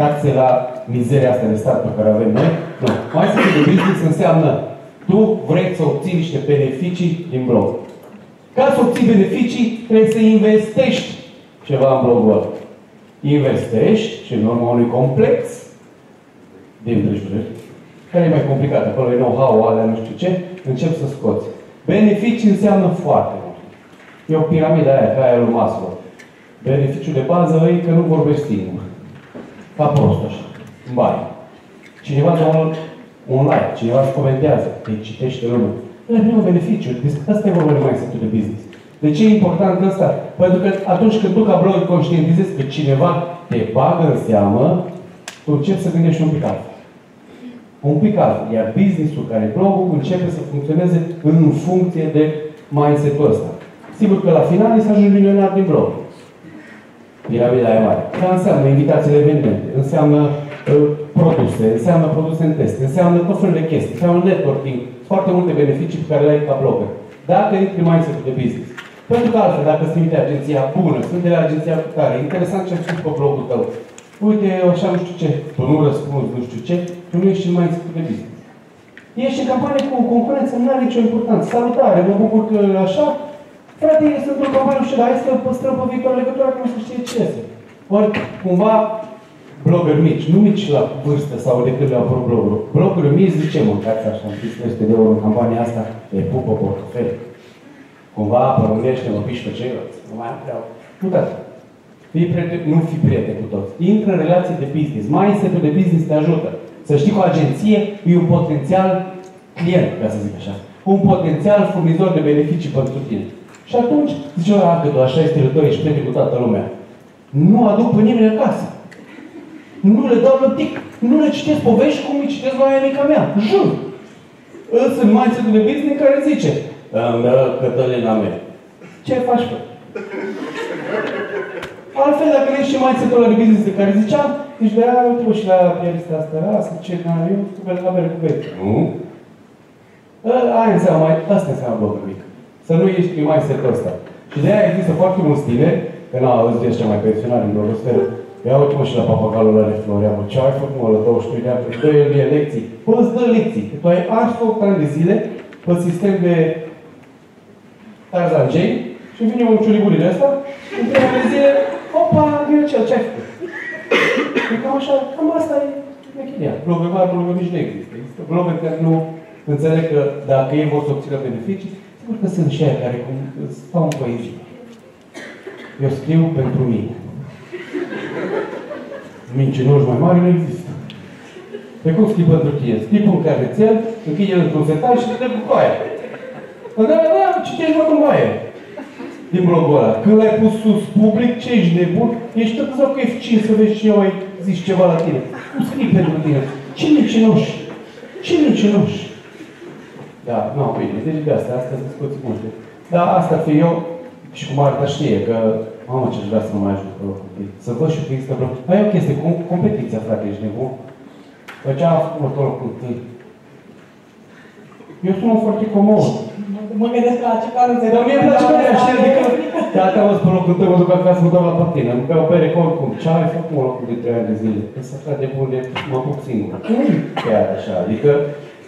taxe la mizeria asta de stat pe care o avem noi. Nu. Mindset-ul de business înseamnă tu vrei să obții niște beneficii din blog. Ca să obții beneficii, trebuie să investești ceva în blogul ăla. Investești și în urma unui complex de împrejurări, care e mai complicat, acolo e know-how, alea nu știu ce, încep să scoți. Beneficii înseamnă foarte mult. E o piramidă aia, ca aia lui Maslow. Beneficiul de bază e că nu vorbești singur. Ca prost așa, în baie. Cineva dă un, un like, cineva îți comentează, te citește lumea. Ăla e primul beneficiu. Despre asta e vorba de mindset de business. De ce e important asta? Pentru că atunci când tu ca blogger conștientizezi că cineva te bagă în seamă, tu începi să gândești un pic altfel. Un pic altfel. Iar business-ul care e blogul începe să funcționeze în funcție de mindset-ul ăsta. Sigur că la final e să ajungi milionar din blog. Piramida e mare. Dar înseamnă invitațiile evenimente, înseamnă uh, produse, înseamnă produse în test, înseamnă tot felul de chestii, înseamnă networking, foarte multe beneficii pe care le ai ca blogger. Dacă intri în mindset de business. Pentru că altfel, dacă sunt de agenția bună, sunt de la agenția cu care, interesant ce ai spus pe blogul tău. Uite, eu așa nu știu ce, tu nu răspunzi, nu știu ce, tu nu ești în mindset de business. Ești în campanie cu concurență, nu are nicio importanță. Salutare, mă bucur că așa, Frate, eu sunt o campanie, nu știu, dar hai să păstrăm pe viitor legătura că nu se știe ce este. Ori, cumva, blogger mici, nu mici la vârstă sau de când le-au apărut bloggerul. Bloggerul mici, zice, mâncați așa, am 300 de euro în campania asta, le pupă portofel. Cumva, părânește, mă piși pe ceilalți. Nu mai vreau. Nu dați. Fii prieten, nu fi prieten cu toți. Intră în relații de business. Mindset-ul de business te ajută. Să știi că o agenție e un potențial client, ca să zic așa. Un potențial furnizor de beneficii pentru tine. Și atunci, zice, ăla, că tu așa este tău, ești prieten cu toată lumea. Nu aduc pe nimeni acasă. Nu le dau lăptic. Nu le citesc povești cum îi citesc la aia mica mea. Jur. Îți în mindset de business care zice, îmi dă Cătălina mea. Ce faci, bă? Altfel, dacă nu ești și mindset-ul ăla de business de care ziceam, zici, da, uite mă și la pianista asta, asta, ce, na, eu cu bel la bere cu bere. Nu? Aia înseamnă, mai, asta înseamnă blogul mic. Să nu ești în mindset-ul ăsta. Și de aia există foarte mulți tineri, că na, auzi ești cea mai pensionar în blogosferă, Ia uite mă și la papagalul ăla de Florea, mă, ce ai făcut mă la 22 de ani? Îți dă el mie lecții. Bă, îți dă lecții. Că tu ai ars 8 ani de zile pe sistem de Tarzan Jane și vine un ciurigurit de ăsta, în trei ani de zile, opa, eu ce, ce ai făcut? E cam așa, cam asta e mechinia. Blogger mari, blogger mici nu există. Există blogger care nu înțeleg că dacă ei vor să obțină beneficii, sigur că sunt și aia care cum, stau în poezie. Eu scriu pentru mine. Mincinoși mai mari nu există. Pe cum scrii pentru tine? Scrii pe un carnețel, închide într-un setaj și te cu coaia. Da, da, da, citești mă în baie. Din blogul ăla. Când l-ai pus sus public, ce ești nebun? Ești tot sau cu F5 să vezi cine mai zici ceva la tine. Nu scrii pentru tine. Ce mincinoși? Ce mincinoși? Da, nu, bine, deci de asta, asta sunt discuții multe. Dar asta fi eu și cu Marta știe că Mamă, ce-aș vrea să nu mai ajung pe locul întâi. Să văd și eu că există vreo... Mai e o chestie, com competiția, frate, ești nebun. Păi ce am făcut pe locul întâi? Eu sunt un foarte comod. Mă gândesc la ce care Dar mie îmi place pe așa, adică... Da, te-am văzut pe locul întâi, mă duc acasă, mă dau la patină, mă beau bere cu oricum. Ce ai făcut mă locul de trei ani de zile? Că să frate bun de mă apuc singur. Nu e chiar așa, adică...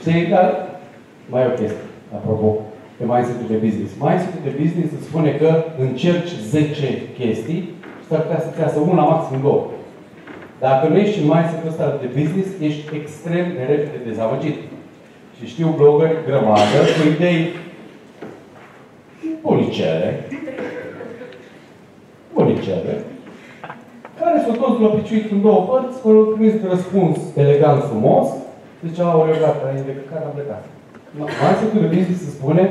Știi, dar... Mai e o chestie, apropo pe mindset de business. mindset de business îți spune că încerci 10 chestii și s-ar putea să-ți iasă una, maxim două. Dacă nu ești în mindset ăsta de business, ești extrem de repede dezamăgit. Și știu blogări grămadă cu idei policele, policele, care s-au toți lopiciuit în două părți, fără primit răspuns elegant, frumos, zice, aoleu, gata, e de care am plecat. Mindset-ul de business se spune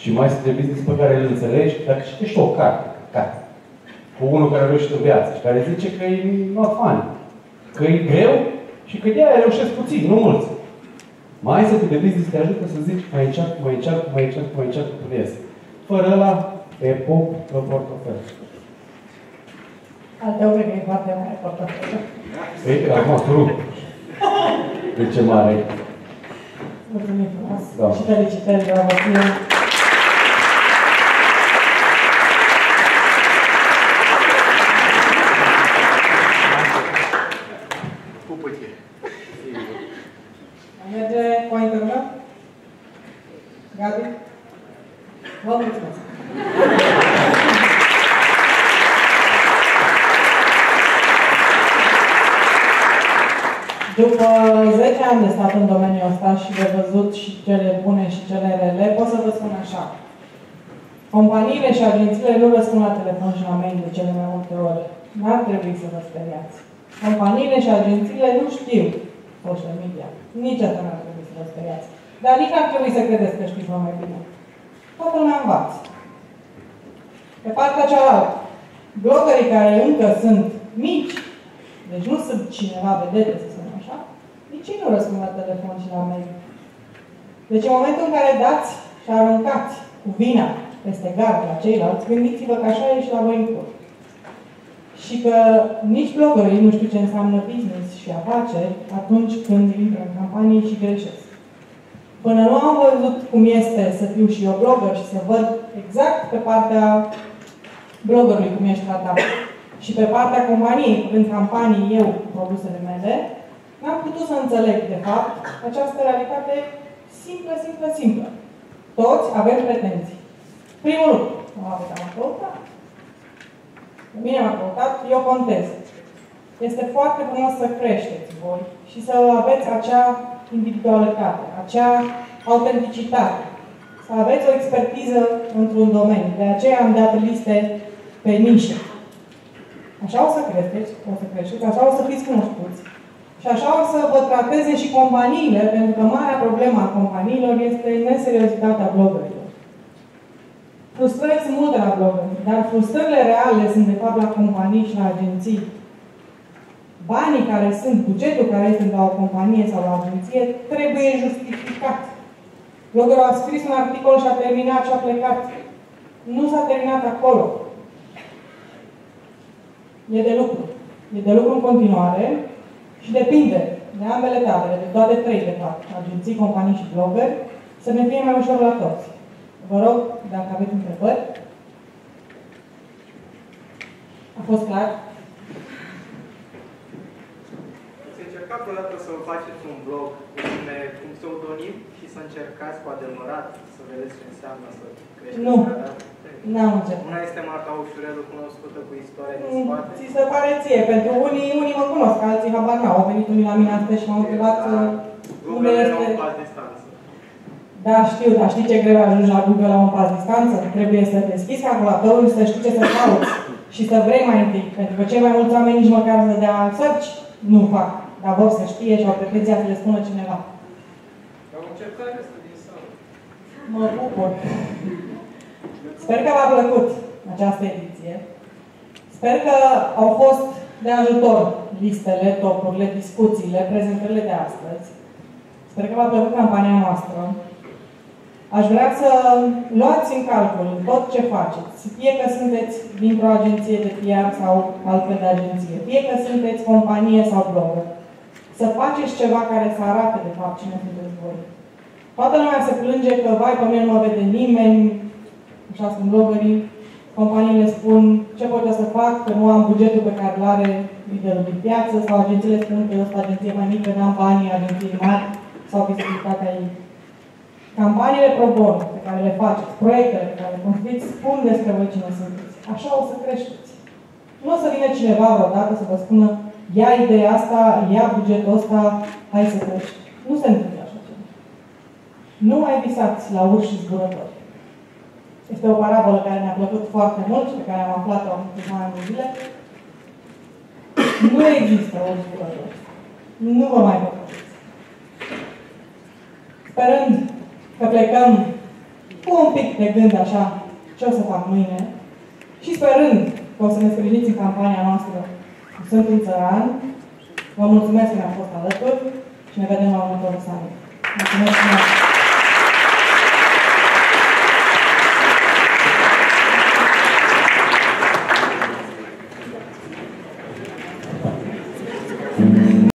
și mindset de business pe care îl înțelegi, dacă citești o carte, carte, cu unul care reușește în viață și care zice că e not fun, că e greu și că de-aia reușesc puțin, nu mulți. Mindset-ul de business te ajută să zici mai încearcă, mai încearcă, mai încearcă, mai încearcă până ies. Fără ăla, te pup pe portofel. Al tău cred că e foarte mare portofel. Ei, acum, tu de ce mare. Mulțumim frumos. Da. Și felicitări, bravo ție. Pupăche. Merge cu a intervenat? Gabi? Vă mulțumesc. După 10 ani de stat în domeniul ăsta și de văzut și cele bune și cele rele, pot să vă spun așa. Companiile și agențiile nu răspund la telefon și la mail de cele mai multe ori. N-ar trebui să vă speriați. Companiile și agențiile nu știu social media. Nici asta n-ar trebui să vă speriați. Dar nici n-ar trebui să credeți că știți mai bine. Toată lumea învață. Pe partea cealaltă, blogării care încă sunt mici, deci nu sunt cineva vedete, să spunem așa, nici ei nu răspund la telefon și la mail. Deci în momentul în care dați și aruncați cu vina peste gard la ceilalți, gândiți-vă că așa e și la voi în cur. Și că nici blogării nu știu ce înseamnă business și afaceri atunci când intră în campanii și greșesc. Până nu am văzut cum este să fiu și eu blogger și să văd exact pe partea bloggerului cum ești tratat și pe partea companiei, în campanii eu produsele mele, n-am putut să înțeleg, de fapt, această realitate simplă, simplă, simplă. Toți avem pretenții. Primul lucru, nu avut am căutat. Pe mine m-a căutat, eu contez. Este foarte frumos să creșteți voi și să aveți acea individualitate, acea autenticitate, să aveți o expertiză într-un domeniu. De aceea am dat liste pe nișe. Așa o să creșteți, o să creșteți, așa o să fiți cunoscuți. Și așa o să vă trateze și companiile, pentru că marea problemă a companiilor este neseriozitatea blogărilor. Frustrări sunt multe la blogări, dar frustrările reale sunt de fapt la companii și la agenții. Banii care sunt, bugetul care este la o companie sau la o agenție, trebuie justificat. Bloggerul a scris un articol și a terminat și a plecat. Nu s-a terminat acolo. E de lucru. E de lucru în continuare și depinde de ambele tabele, de toate trei, de fapt, agenții, companii și blogări, să ne fie mai ușor la toți. Vă rog, dacă aveți întrebări. A fost clar? Ați încercat vreodată să faceți un blog cu nume, cu un pseudonim și să încercați cu adevărat să vedeți ce înseamnă să creșteți Nu. carieră? N-am încercat. Una este Marta Ușurelu, cunoscută cu istoria din Mm, spate. Ți se pare ție, pentru unii, unii mă cunosc, alții habar n-au. Au venit unii la mine astăzi și m-au întrebat uh, unde Google este... era un pas distanță. Da, știu, dar știi ce greu ajungi la Google la un pas distanță? Trebuie să deschizi calculatorul și să știi ce să cauți și să vrei mai întâi. Pentru că cei mai mulți oameni nici măcar să dea search nu fac, dar vor să știe și au pretenția să le spună cineva. Ca o încercare asta din sală. Mă bucur. Sper că v-a plăcut această ediție. Sper că au fost de ajutor listele, topurile, discuțiile, prezentările de astăzi. Sper că v-a plăcut campania noastră. Aș vrea să luați în calcul tot ce faceți, fie că sunteți dintr-o agenție de PR sau altfel de agenție, fie că sunteți companie sau blogger, să faceți ceva care să arate de fapt cine sunteți voi. Toată lumea se plânge că, vai, pe mine nu mă vede nimeni, așa spun bloggerii, companiile spun ce pot eu să fac, că nu am bugetul pe care îl are liderul din piață, sau agențiile spun că eu sunt agenție mai mică, n-am banii agenției mari sau vizibilitatea ei. Campaniile pro bono pe care le faceți, proiectele pe care le construiți, spun despre voi cine sunteți. Așa o să creșteți. Nu o să vină cineva vreodată să vă spună ia ideea asta, ia bugetul ăsta, hai să crești. Nu se întâmplă așa ceva. Nu mai visați la urși și zburători. Este o parabolă care mi-a plăcut foarte mult și pe care am aflat-o în câteva ani de zile. Nu există urși zburători. Nu vă mai păcăliți. Sperând că plecăm cu un pic de gând așa ce o să fac mâine și sperând că o să ne sprijiniți în campania noastră Sunt un țăran, vă mulțumesc că ne-am fost alături și ne vedem la următorul summit. Mulțumesc frumos!